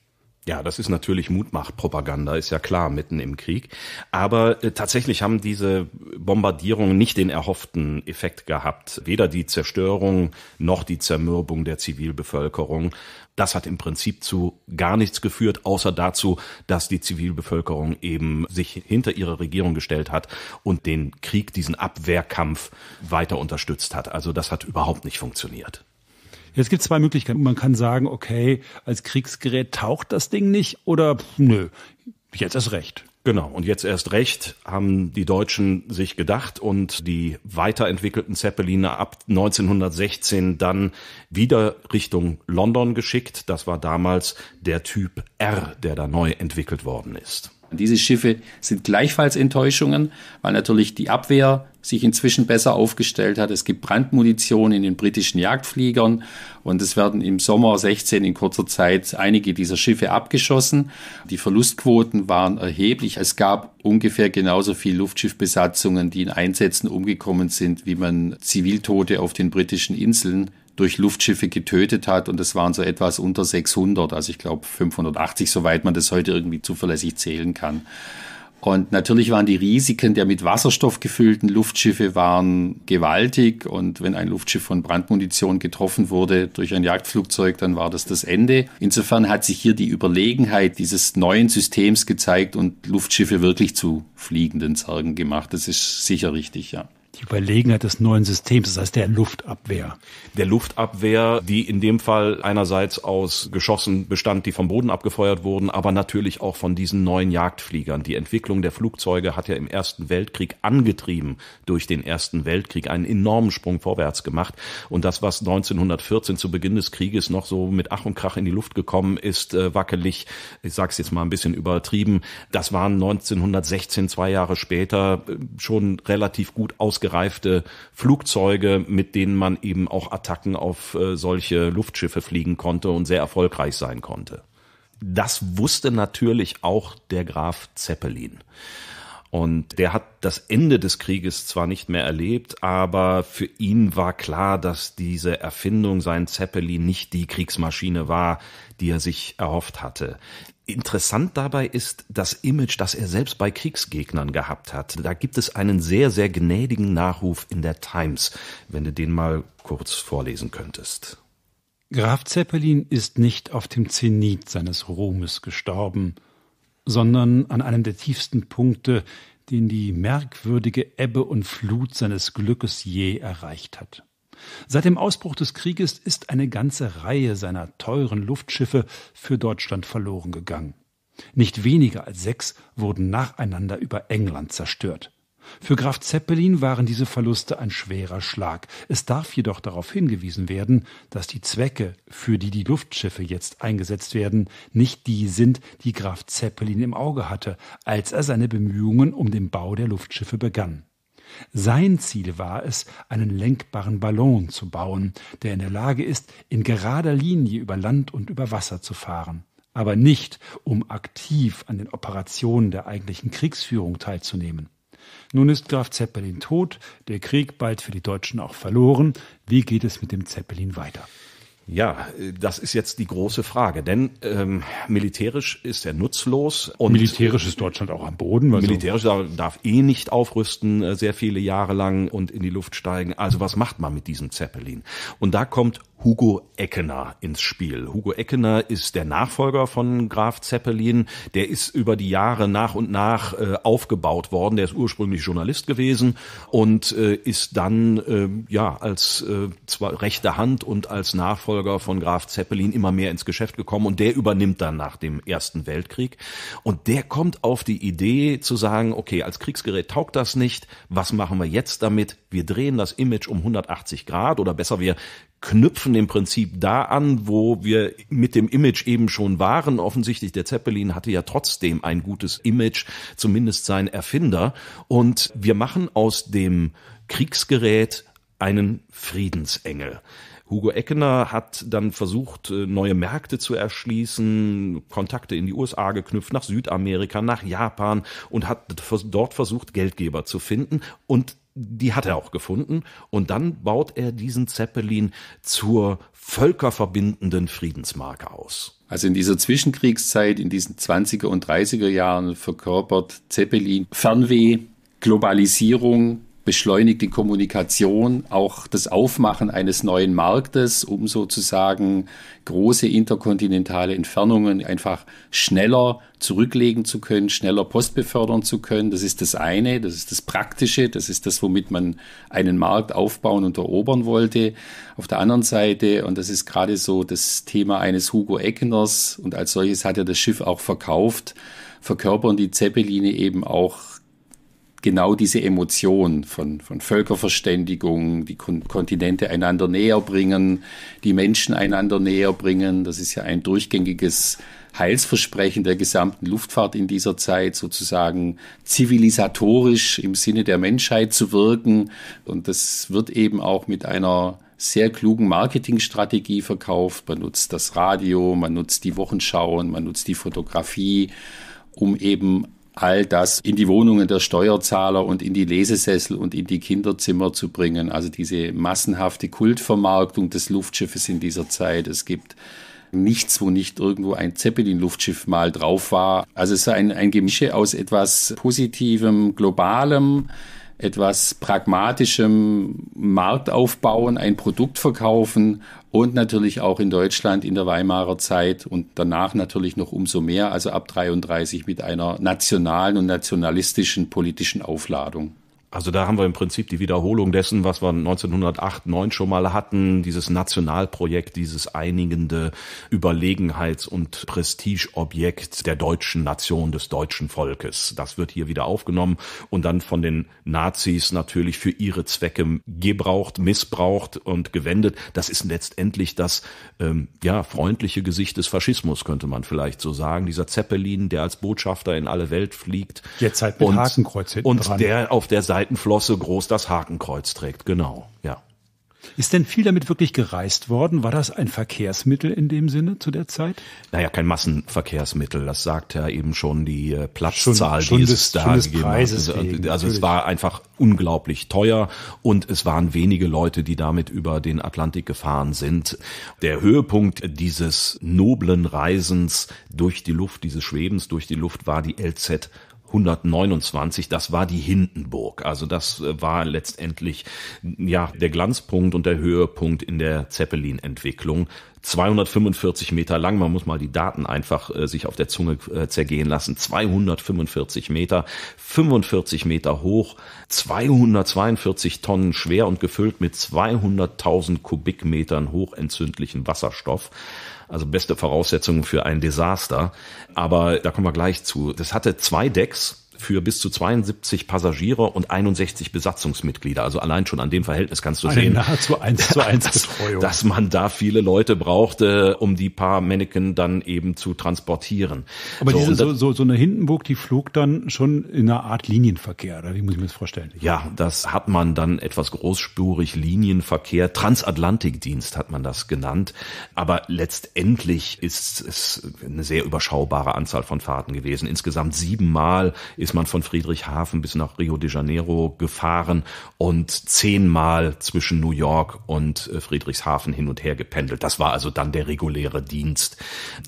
Ja, das ist natürlich Mutmachpropaganda, ist ja klar, mitten im Krieg. Aber äh, tatsächlich haben diese Bombardierungen nicht den erhofften Effekt gehabt. Weder die Zerstörung noch die Zermürbung der Zivilbevölkerung. Das hat im Prinzip zu gar nichts geführt, außer dazu, dass die Zivilbevölkerung eben sich hinter ihre Regierung gestellt hat und den Krieg, diesen Abwehrkampf weiter unterstützt hat. Also das hat überhaupt nicht funktioniert. Jetzt gibt es zwei Möglichkeiten. Man kann sagen, okay, als Kriegsgerät taucht das Ding nicht oder nö, jetzt erst recht. Genau, und jetzt erst recht haben die Deutschen sich gedacht und die weiterentwickelten Zeppeline ab 1916 dann wieder Richtung London geschickt. Das war damals der Typ R, der da neu entwickelt worden ist. Diese Schiffe sind gleichfalls Enttäuschungen, weil natürlich die Abwehr sich inzwischen besser aufgestellt hat. Es gibt Brandmunition in den britischen Jagdfliegern und es werden im Sommer 16 in kurzer Zeit einige dieser Schiffe abgeschossen. Die Verlustquoten waren erheblich. Es gab ungefähr genauso viel Luftschiffbesatzungen, die in Einsätzen umgekommen sind, wie man Ziviltote auf den britischen Inseln durch Luftschiffe getötet hat und das waren so etwas unter 600, also ich glaube 580, soweit man das heute irgendwie zuverlässig zählen kann. Und natürlich waren die Risiken der mit Wasserstoff gefüllten Luftschiffe waren gewaltig. Und wenn ein Luftschiff von Brandmunition getroffen wurde durch ein Jagdflugzeug, dann war das das Ende. Insofern hat sich hier die Überlegenheit dieses neuen Systems gezeigt und Luftschiffe wirklich zu fliegenden Zergen gemacht. Das ist sicher richtig, ja die Überlegenheit des neuen Systems, das heißt der Luftabwehr. Der Luftabwehr, die in dem Fall einerseits aus Geschossen bestand, die vom Boden abgefeuert wurden, aber natürlich auch von diesen neuen Jagdfliegern. Die Entwicklung der Flugzeuge hat ja im Ersten Weltkrieg angetrieben durch den Ersten Weltkrieg einen enormen Sprung vorwärts gemacht. Und das, was 1914 zu Beginn des Krieges noch so mit Ach und Krach in die Luft gekommen ist, äh, wackelig, ich sag's jetzt mal ein bisschen übertrieben, das waren 1916, zwei Jahre später, äh, schon relativ gut ausgereift ausgereifte Flugzeuge, mit denen man eben auch Attacken auf äh, solche Luftschiffe fliegen konnte und sehr erfolgreich sein konnte. Das wusste natürlich auch der Graf Zeppelin. Und der hat das Ende des Krieges zwar nicht mehr erlebt, aber für ihn war klar, dass diese Erfindung sein Zeppelin nicht die Kriegsmaschine war, die er sich erhofft hatte. Interessant dabei ist das Image, das er selbst bei Kriegsgegnern gehabt hat. Da gibt es einen sehr, sehr gnädigen Nachruf in der Times, wenn du den mal kurz vorlesen könntest. Graf Zeppelin ist nicht auf dem Zenit seines Ruhmes gestorben, sondern an einem der tiefsten Punkte, den die merkwürdige Ebbe und Flut seines Glückes je erreicht hat. Seit dem Ausbruch des Krieges ist eine ganze Reihe seiner teuren Luftschiffe für Deutschland verloren gegangen. Nicht weniger als sechs wurden nacheinander über England zerstört. Für Graf Zeppelin waren diese Verluste ein schwerer Schlag. Es darf jedoch darauf hingewiesen werden, dass die Zwecke, für die die Luftschiffe jetzt eingesetzt werden, nicht die sind, die Graf Zeppelin im Auge hatte, als er seine Bemühungen um den Bau der Luftschiffe begann. Sein Ziel war es, einen lenkbaren Ballon zu bauen, der in der Lage ist, in gerader Linie über Land und über Wasser zu fahren, aber nicht, um aktiv an den Operationen der eigentlichen Kriegsführung teilzunehmen. Nun ist Graf Zeppelin tot, der Krieg bald für die Deutschen auch verloren. Wie geht es mit dem Zeppelin weiter? Ja, das ist jetzt die große Frage, denn ähm, militärisch ist er nutzlos und militärisch ist Deutschland auch am Boden. Also militärisch darf eh nicht aufrüsten äh, sehr viele Jahre lang und in die Luft steigen. Also was macht man mit diesem Zeppelin? Und da kommt Hugo Eckener ins Spiel. Hugo Eckener ist der Nachfolger von Graf Zeppelin. Der ist über die Jahre nach und nach äh, aufgebaut worden. Der ist ursprünglich Journalist gewesen und äh, ist dann äh, ja als äh, zwar rechte Hand und als Nachfolger von Graf Zeppelin immer mehr ins Geschäft gekommen und der übernimmt dann nach dem Ersten Weltkrieg und der kommt auf die Idee zu sagen, okay, als Kriegsgerät taugt das nicht. Was machen wir jetzt damit? Wir drehen das Image um 180 Grad oder besser wir knüpfen im Prinzip da an, wo wir mit dem Image eben schon waren. Offensichtlich, der Zeppelin hatte ja trotzdem ein gutes Image, zumindest sein Erfinder. Und wir machen aus dem Kriegsgerät einen Friedensengel. Hugo Eckener hat dann versucht, äh, neue Märkte zu erschließen, Kontakte in die USA geknüpft, nach Südamerika, nach Japan und hat dort versucht, Geldgeber zu finden und die hat er auch gefunden. Und dann baut er diesen Zeppelin zur völkerverbindenden Friedensmarke aus. Also in dieser Zwischenkriegszeit, in diesen 20er und 30er Jahren verkörpert Zeppelin Fernweh, Globalisierung, beschleunigte Kommunikation, auch das Aufmachen eines neuen Marktes, um sozusagen große interkontinentale Entfernungen einfach schneller zurücklegen zu können, schneller Post befördern zu können. Das ist das eine, das ist das Praktische, das ist das, womit man einen Markt aufbauen und erobern wollte. Auf der anderen Seite, und das ist gerade so das Thema eines Hugo Eckeners, und als solches hat er das Schiff auch verkauft, verkörpern die Zeppeline eben auch genau diese Emotion von, von Völkerverständigung, die Kon Kontinente einander näher bringen, die Menschen einander näher bringen. Das ist ja ein durchgängiges Heilsversprechen der gesamten Luftfahrt in dieser Zeit, sozusagen zivilisatorisch im Sinne der Menschheit zu wirken. Und das wird eben auch mit einer sehr klugen Marketingstrategie verkauft. Man nutzt das Radio, man nutzt die Wochenschauen, man nutzt die Fotografie, um eben all das in die Wohnungen der Steuerzahler und in die Lesesessel und in die Kinderzimmer zu bringen. Also diese massenhafte Kultvermarktung des Luftschiffes in dieser Zeit. Es gibt nichts, wo nicht irgendwo ein Zeppelin-Luftschiff mal drauf war. Also es ist ein, ein Gemische aus etwas Positivem, Globalem, etwas pragmatischem Markt aufbauen, ein Produkt verkaufen und natürlich auch in Deutschland in der Weimarer Zeit und danach natürlich noch umso mehr, also ab 33 mit einer nationalen und nationalistischen politischen Aufladung. Also da haben wir im Prinzip die Wiederholung dessen, was wir 1908, 9 schon mal hatten, dieses Nationalprojekt, dieses einigende Überlegenheits- und Prestigeobjekt der deutschen Nation, des deutschen Volkes. Das wird hier wieder aufgenommen und dann von den Nazis natürlich für ihre Zwecke gebraucht, missbraucht und gewendet. Das ist letztendlich das ähm, ja freundliche Gesicht des Faschismus, könnte man vielleicht so sagen. Dieser Zeppelin, der als Botschafter in alle Welt fliegt. Jetzt halt mit und, Hakenkreuz hinten Und dran. der auf der Seite Seitenflosse groß das Hakenkreuz trägt. Genau, ja. Ist denn viel damit wirklich gereist worden? War das ein Verkehrsmittel in dem Sinne zu der Zeit? Naja, kein Massenverkehrsmittel. Das sagt ja eben schon die äh, Platzzahl, schon, schon die es da gegeben hat. Also, wegen, also es war einfach unglaublich teuer und es waren wenige Leute, die damit über den Atlantik gefahren sind. Der Höhepunkt dieses noblen Reisens durch die Luft, dieses Schwebens durch die Luft war die LZ 129, das war die Hindenburg. Also das äh, war letztendlich ja der Glanzpunkt und der Höhepunkt in der Zeppelin-Entwicklung. 245 Meter lang, man muss mal die Daten einfach äh, sich auf der Zunge äh, zergehen lassen. 245 Meter, 45 Meter hoch, 242 Tonnen schwer und gefüllt mit 200.000 Kubikmetern hochentzündlichen Wasserstoff. Also beste Voraussetzungen für ein Desaster. Aber da kommen wir gleich zu. Das hatte zwei Decks für bis zu 72 Passagiere und 61 Besatzungsmitglieder. Also allein schon an dem Verhältnis kannst du Eine sehen, nahezu eins zu eins dass, dass man da viele Leute brauchte, um die paar Mannequin dann eben zu transportieren. Aber So, diese, so, so, so eine Hindenburg, die flog dann schon in einer Art Linienverkehr, oder wie muss ich mir das vorstellen? Ja, das hat man dann etwas großspurig Linienverkehr, Transatlantikdienst hat man das genannt. Aber letztendlich ist es eine sehr überschaubare Anzahl von Fahrten gewesen. Insgesamt siebenmal ist man von Friedrichshafen bis nach Rio de Janeiro gefahren und zehnmal zwischen New York und äh, Friedrichshafen hin und her gependelt. Das war also dann der reguläre Dienst.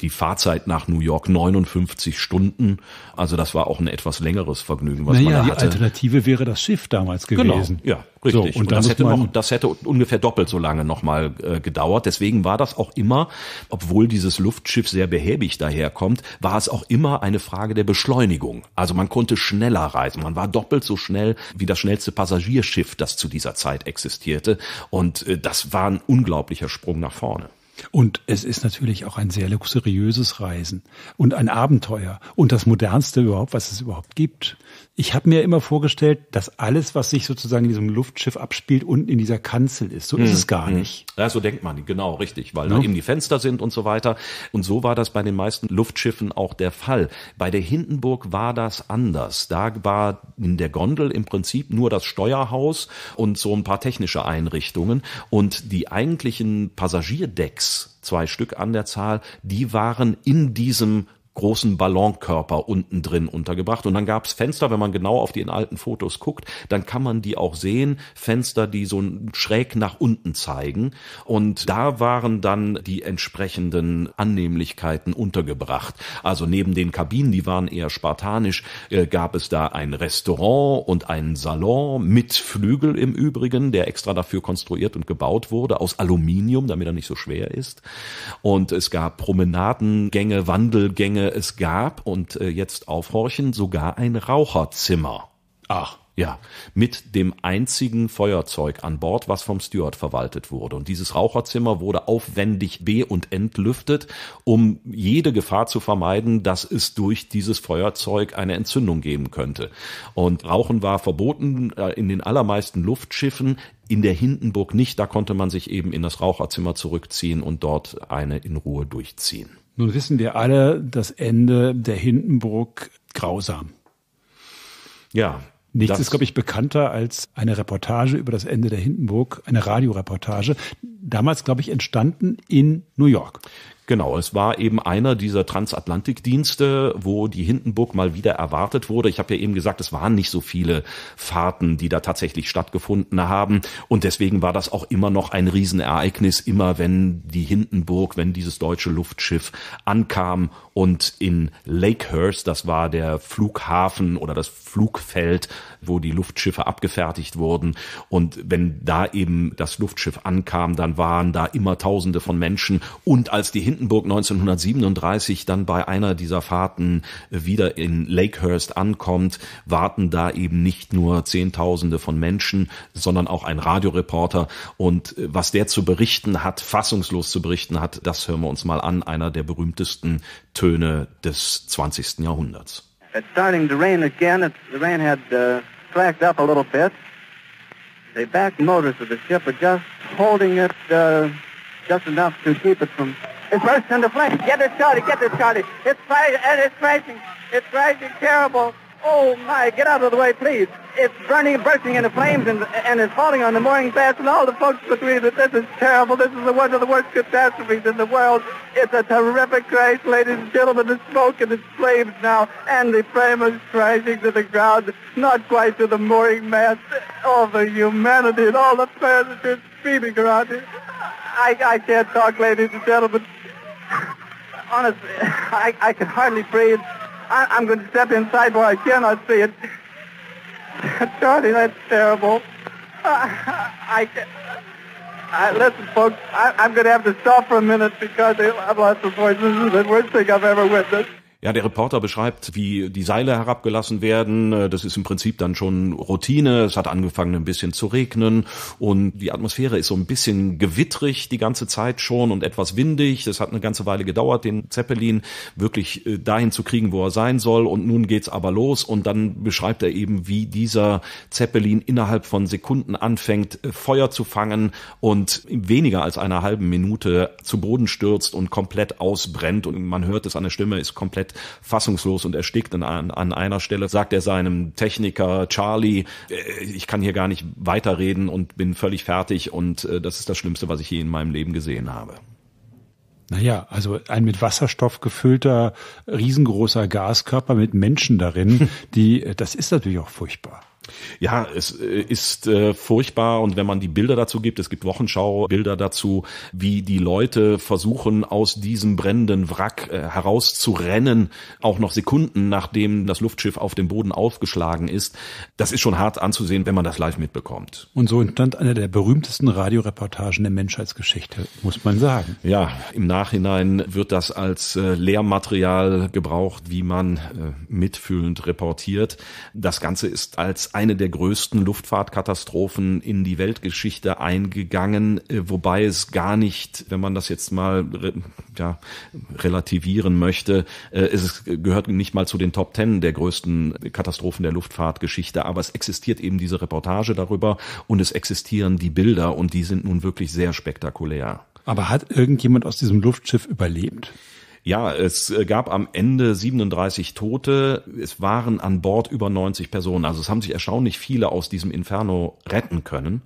Die Fahrzeit nach New York 59 Stunden. Also das war auch ein etwas längeres Vergnügen, was man naja, da die hatte. Alternative wäre das Schiff damals gewesen. Genau, ja, richtig. So, und, und das hätte noch, das hätte ungefähr doppelt so lange nochmal äh, gedauert. Deswegen war das auch immer, obwohl dieses Luftschiff sehr behäbig daherkommt, war es auch immer eine Frage der Beschleunigung. Also man konnte schneller reisen. Man war doppelt so schnell wie das schnellste Passagierschiff, das zu dieser Zeit existierte. Und äh, das war ein unglaublicher Sprung nach vorne. Und es ist natürlich auch ein sehr luxuriöses Reisen und ein Abenteuer und das modernste überhaupt, was es überhaupt gibt. Ich habe mir immer vorgestellt, dass alles, was sich sozusagen in diesem Luftschiff abspielt, unten in dieser Kanzel ist. So ist es gar nicht. Ja, so denkt man, genau, richtig, weil da eben die Fenster sind und so weiter. Und so war das bei den meisten Luftschiffen auch der Fall. Bei der Hindenburg war das anders. Da war in der Gondel im Prinzip nur das Steuerhaus und so ein paar technische Einrichtungen. Und die eigentlichen Passagierdecks, zwei Stück an der Zahl, die waren in diesem großen Ballonkörper unten drin untergebracht. Und dann gab's Fenster, wenn man genau auf die alten Fotos guckt, dann kann man die auch sehen. Fenster, die so schräg nach unten zeigen. Und da waren dann die entsprechenden Annehmlichkeiten untergebracht. Also neben den Kabinen, die waren eher spartanisch, äh, gab es da ein Restaurant und einen Salon mit Flügel im Übrigen, der extra dafür konstruiert und gebaut wurde, aus Aluminium, damit er nicht so schwer ist. Und es gab Promenadengänge, Wandelgänge, es gab, und äh, jetzt aufhorchen, sogar ein Raucherzimmer. Ach. Ja, mit dem einzigen Feuerzeug an Bord, was vom Steward verwaltet wurde. Und dieses Raucherzimmer wurde aufwendig be- und entlüftet, um jede Gefahr zu vermeiden, dass es durch dieses Feuerzeug eine Entzündung geben könnte. Und Rauchen war verboten äh, in den allermeisten Luftschiffen, in der Hindenburg nicht. Da konnte man sich eben in das Raucherzimmer zurückziehen und dort eine in Ruhe durchziehen. Nun wissen wir alle, das Ende der Hindenburg grausam. Ja. Nichts ist, glaube ich, bekannter als eine Reportage über das Ende der Hindenburg, eine Radioreportage. Damals, glaube ich, entstanden in New York. Genau, es war eben einer dieser Transatlantikdienste, wo die Hindenburg mal wieder erwartet wurde. Ich habe ja eben gesagt, es waren nicht so viele Fahrten, die da tatsächlich stattgefunden haben. Und deswegen war das auch immer noch ein Riesenereignis, immer wenn die Hindenburg, wenn dieses deutsche Luftschiff ankam und in Lakehurst, das war der Flughafen oder das Flugfeld, wo die Luftschiffe abgefertigt wurden. Und wenn da eben das Luftschiff ankam, dann waren da immer Tausende von Menschen. Und als die Hindenburg 1937 dann bei einer dieser Fahrten wieder in Lakehurst ankommt, warten da eben nicht nur Zehntausende von Menschen, sondern auch ein Radioreporter. Und äh, was der zu berichten hat, fassungslos zu berichten hat, das hören wir uns mal an, einer der berühmtesten Töne des 20. Jahrhunderts. It's starting to rain again. It's, the rain had uh, slacked up a little bit. The back motors of the ship are just holding it uh, just enough to keep it from... It bursts into flames. Get it, Charlie. Get it, Charlie. It's fire and it's crashing. It's crashing terrible. Oh, my. Get out of the way, please. It's burning bursting into flames and, and it's falling on the mooring mast and all the folks agree that this is terrible. This is one of the worst catastrophes in the world. It's a terrific crash, ladies and gentlemen. The smoke and the flames now, and the frame is crashing to the ground, not quite to the mooring mast. All the humanity and all the passengers screaming around it. I, I can't talk, ladies and gentlemen. Honestly, I, I can hardly breathe. I, I'm going to step inside where I cannot see it. Charlie, that's terrible. I, I, I, listen, folks, I, I'm going to have to stop for a minute because I've lost the voice. This is the worst thing I've ever witnessed. Ja, der Reporter beschreibt, wie die Seile herabgelassen werden. Das ist im Prinzip dann schon Routine. Es hat angefangen ein bisschen zu regnen und die Atmosphäre ist so ein bisschen gewittrig die ganze Zeit schon und etwas windig. Es hat eine ganze Weile gedauert, den Zeppelin wirklich äh, dahin zu kriegen, wo er sein soll. Und nun geht's aber los und dann beschreibt er eben, wie dieser Zeppelin innerhalb von Sekunden anfängt, äh, Feuer zu fangen und weniger als einer halben Minute zu Boden stürzt und komplett ausbrennt. Und man hört es an der Stimme, ist komplett fassungslos und erstickt. Und an, an einer Stelle sagt er seinem Techniker Charlie, äh, ich kann hier gar nicht weiterreden und bin völlig fertig und äh, das ist das Schlimmste, was ich je in meinem Leben gesehen habe. Naja, also ein mit Wasserstoff gefüllter, riesengroßer Gaskörper mit Menschen darin, die, das ist natürlich auch furchtbar. Ja, es äh, ist äh, furchtbar und wenn man die Bilder dazu gibt, es gibt Wochenschau-Bilder dazu, wie die Leute versuchen, aus diesem brennenden Wrack äh, herauszurennen, auch noch Sekunden nachdem das Luftschiff auf dem Boden aufgeschlagen ist. Das ist schon hart anzusehen, wenn man das live mitbekommt. Und so entstand eine der berühmtesten Radioreportagen der Menschheitsgeschichte, muss man sagen. Ja, im Nachhinein wird das als äh, Lehrmaterial gebraucht, wie man äh, mitfühlend reportiert. Das Ganze ist als eine der größten Luftfahrtkatastrophen in die Weltgeschichte eingegangen, äh, wobei es gar nicht, wenn man das jetzt mal ja, relativieren möchte, äh, es gehört nicht mal zu den Top Ten der größten Katastrophen der Luftfahrtgeschichte, aber es existiert eben diese Reportage darüber und es existieren die Bilder und die sind nun wirklich sehr spektakulär. Aber hat irgendjemand aus diesem Luftschiff überlebt? Ja, es äh, gab am Ende 37 Tote. Es waren an Bord über 90 Personen. Also es haben sich erstaunlich viele aus diesem Inferno retten können.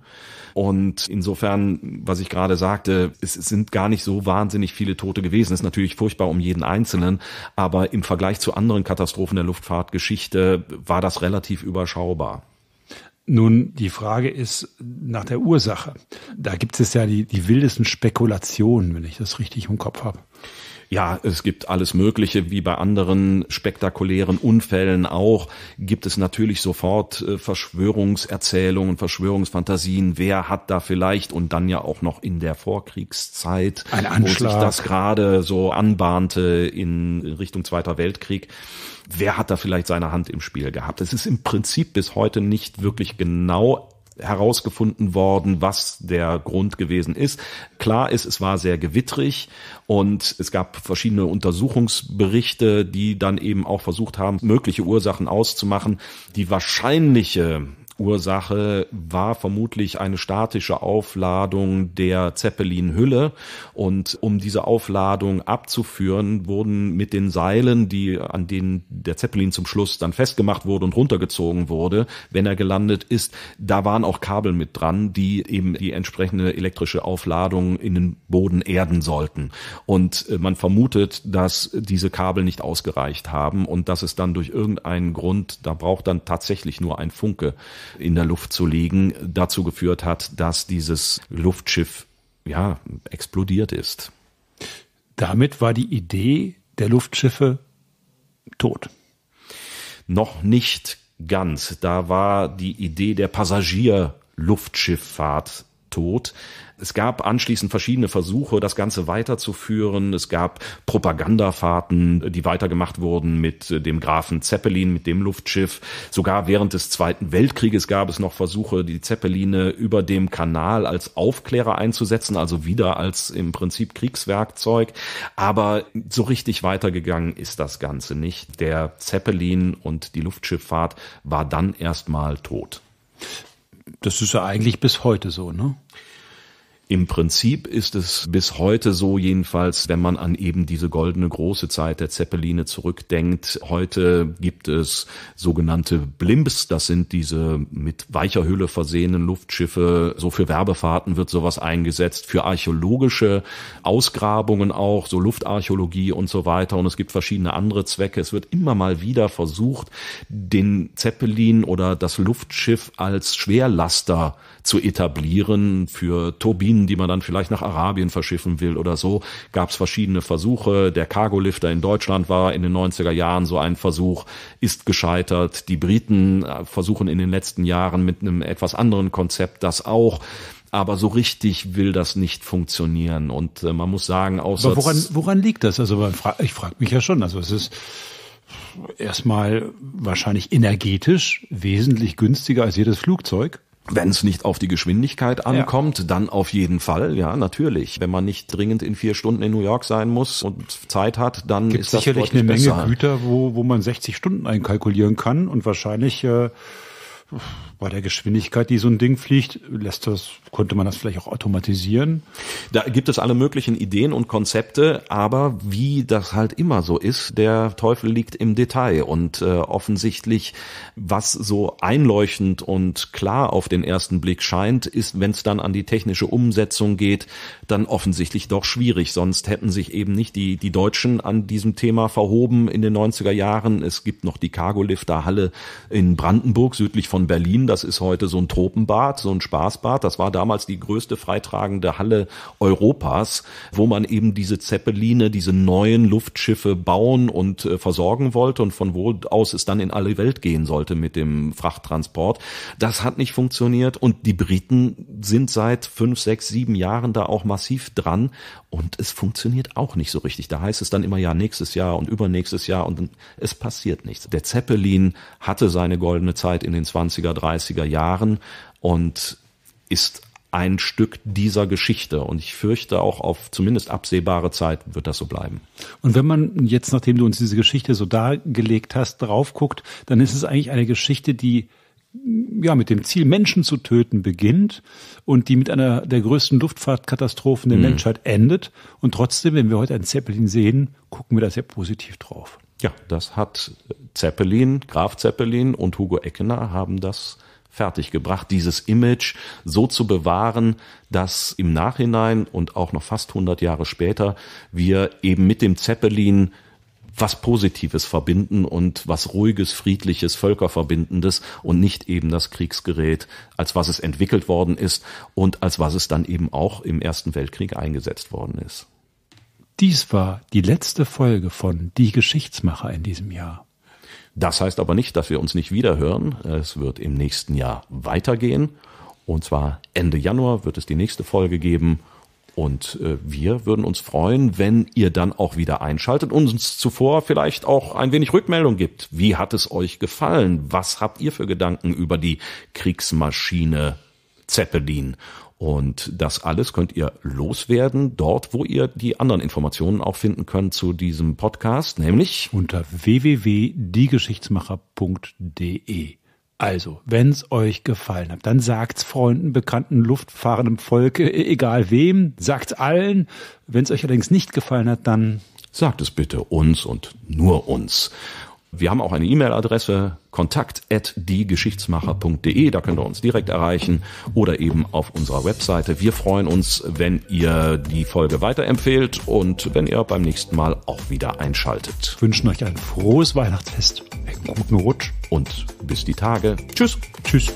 Und insofern, was ich gerade sagte, es sind gar nicht so wahnsinnig viele Tote gewesen. Es ist natürlich furchtbar um jeden Einzelnen, aber im Vergleich zu anderen Katastrophen der Luftfahrtgeschichte war das relativ überschaubar. Nun, die Frage ist nach der Ursache. Da gibt es ja die, die wildesten Spekulationen, wenn ich das richtig im Kopf habe. Ja, es gibt alles Mögliche, wie bei anderen spektakulären Unfällen auch, gibt es natürlich sofort äh, Verschwörungserzählungen, Verschwörungsfantasien. Wer hat da vielleicht und dann ja auch noch in der Vorkriegszeit, wo sich das gerade so anbahnte in Richtung Zweiter Weltkrieg. Wer hat da vielleicht seine Hand im Spiel gehabt? Es ist im Prinzip bis heute nicht wirklich genau herausgefunden worden, was der Grund gewesen ist. Klar ist, es war sehr gewittrig und es gab verschiedene Untersuchungsberichte, die dann eben auch versucht haben, mögliche Ursachen auszumachen. Die wahrscheinliche Ursache war vermutlich eine statische Aufladung der Zeppelin-Hülle. Und um diese Aufladung abzuführen, wurden mit den Seilen, die an denen der Zeppelin zum Schluss dann festgemacht wurde und runtergezogen wurde, wenn er gelandet ist, da waren auch Kabel mit dran, die eben die entsprechende elektrische Aufladung in den Boden erden sollten. Und äh, man vermutet, dass diese Kabel nicht ausgereicht haben und dass es dann durch irgendeinen Grund, da braucht dann tatsächlich nur ein Funke, in der Luft zu liegen, dazu geführt hat, dass dieses Luftschiff ja explodiert ist. Damit war die Idee der Luftschiffe tot. Noch nicht ganz. Da war die Idee der Passagierluftschifffahrt tot. Es gab anschließend verschiedene Versuche, das Ganze weiterzuführen. Es gab Propagandafahrten, die weitergemacht wurden mit dem Grafen Zeppelin, mit dem Luftschiff. Sogar während des Zweiten Weltkrieges gab es noch Versuche, die Zeppeline über dem Kanal als Aufklärer einzusetzen, also wieder als im Prinzip Kriegswerkzeug. Aber so richtig weitergegangen ist das Ganze nicht. Der Zeppelin und die Luftschifffahrt war dann erstmal tot. Das ist ja eigentlich bis heute so, ne? Im Prinzip ist es bis heute so, jedenfalls, wenn man an eben diese goldene große Zeit der Zeppeline zurückdenkt. Heute gibt es sogenannte Blimps, das sind diese mit weicher Hülle versehenen Luftschiffe. So für Werbefahrten wird sowas eingesetzt, für archäologische Ausgrabungen auch, so Luftarchäologie und so weiter. Und es gibt verschiedene andere Zwecke. Es wird immer mal wieder versucht, den Zeppelin oder das Luftschiff als Schwerlaster zu etablieren für Turbinen, die man dann vielleicht nach Arabien verschiffen will oder so. Gab es verschiedene Versuche. Der Cargolifter in Deutschland war in den 90er Jahren so ein Versuch, ist gescheitert. Die Briten äh, versuchen in den letzten Jahren mit einem etwas anderen Konzept das auch. aber so richtig will das nicht funktionieren. Und äh, man muss sagen, außer aber woran, woran liegt das? Also ich frage mich ja schon. Also es ist erstmal wahrscheinlich energetisch wesentlich günstiger als jedes Flugzeug. Wenn es nicht auf die Geschwindigkeit ankommt, ja. dann auf jeden Fall, ja, natürlich. Wenn man nicht dringend in vier Stunden in New York sein muss und Zeit hat, dann Gibt ist das sicherlich eine Menge besser. Güter, wo, wo man 60 Stunden einkalkulieren kann und wahrscheinlich äh, bei der Geschwindigkeit, die so ein Ding fliegt, lässt das, könnte man das vielleicht auch automatisieren? Da gibt es alle möglichen Ideen und Konzepte, aber wie das halt immer so ist, der Teufel liegt im Detail und äh, offensichtlich, was so einleuchtend und klar auf den ersten Blick scheint, ist, wenn es dann an die technische Umsetzung geht, dann offensichtlich doch schwierig. Sonst hätten sich eben nicht die, die Deutschen an diesem Thema verhoben in den 90er Jahren. Es gibt noch die Cargolifter Halle in Brandenburg, südlich von Berlin das ist heute so ein Tropenbad, so ein Spaßbad. Das war damals die größte freitragende Halle Europas, wo man eben diese Zeppeline, diese neuen Luftschiffe bauen und äh, versorgen wollte und von wo aus es dann in alle Welt gehen sollte mit dem Frachttransport. Das hat nicht funktioniert und die Briten sind seit fünf, sechs, sieben Jahren da auch massiv dran und es funktioniert auch nicht so richtig. Da heißt es dann immer ja nächstes Jahr und übernächstes Jahr und es passiert nichts. Der Zeppelin hatte seine goldene Zeit in den 20er, 30er Jahren und ist ein Stück dieser Geschichte. Und ich fürchte auch auf zumindest absehbare Zeit wird das so bleiben. Und wenn man jetzt, nachdem du uns diese Geschichte so dargelegt hast, drauf guckt, dann ist es eigentlich eine Geschichte, die ja, mit dem Ziel, Menschen zu töten, beginnt und die mit einer der größten Luftfahrtkatastrophen der mhm. Menschheit endet. Und trotzdem, wenn wir heute einen Zeppelin sehen, gucken wir da sehr positiv drauf. Ja, das hat Zeppelin, Graf Zeppelin und Hugo Eckener haben das fertiggebracht, dieses Image so zu bewahren, dass im Nachhinein und auch noch fast 100 Jahre später wir eben mit dem Zeppelin was Positives verbinden und was Ruhiges, Friedliches, Völkerverbindendes und nicht eben das Kriegsgerät, als was es entwickelt worden ist und als was es dann eben auch im Ersten Weltkrieg eingesetzt worden ist. Dies war die letzte Folge von Die Geschichtsmacher in diesem Jahr. Das heißt aber nicht, dass wir uns nicht wiederhören. Es wird im nächsten Jahr weitergehen. Und zwar Ende Januar wird es die nächste Folge geben. Und äh, wir würden uns freuen, wenn ihr dann auch wieder einschaltet und uns zuvor vielleicht auch ein wenig Rückmeldung gibt. Wie hat es euch gefallen? Was habt ihr für Gedanken über die Kriegsmaschine Zeppelin? Und das alles könnt ihr loswerden dort, wo ihr die anderen Informationen auch finden könnt zu diesem Podcast, nämlich unter www.diegeschichtsmacher.de. Also, wenn's euch gefallen hat, dann sagt's Freunden, Bekannten, luftfahrendem Volke, e-, egal wem, sagt's allen. Wenn's euch allerdings nicht gefallen hat, dann sagt es bitte uns und nur uns. Wir haben auch eine E-Mail-Adresse kontakt@diegeschichtsmacher.de, da könnt ihr uns direkt erreichen oder eben auf unserer Webseite. Wir freuen uns, wenn ihr die Folge weiterempfehlt und wenn ihr beim nächsten Mal auch wieder einschaltet. Wir wünschen euch ein frohes Weihnachtsfest, einen guten Rutsch und bis die Tage. Tschüss. Tschüss.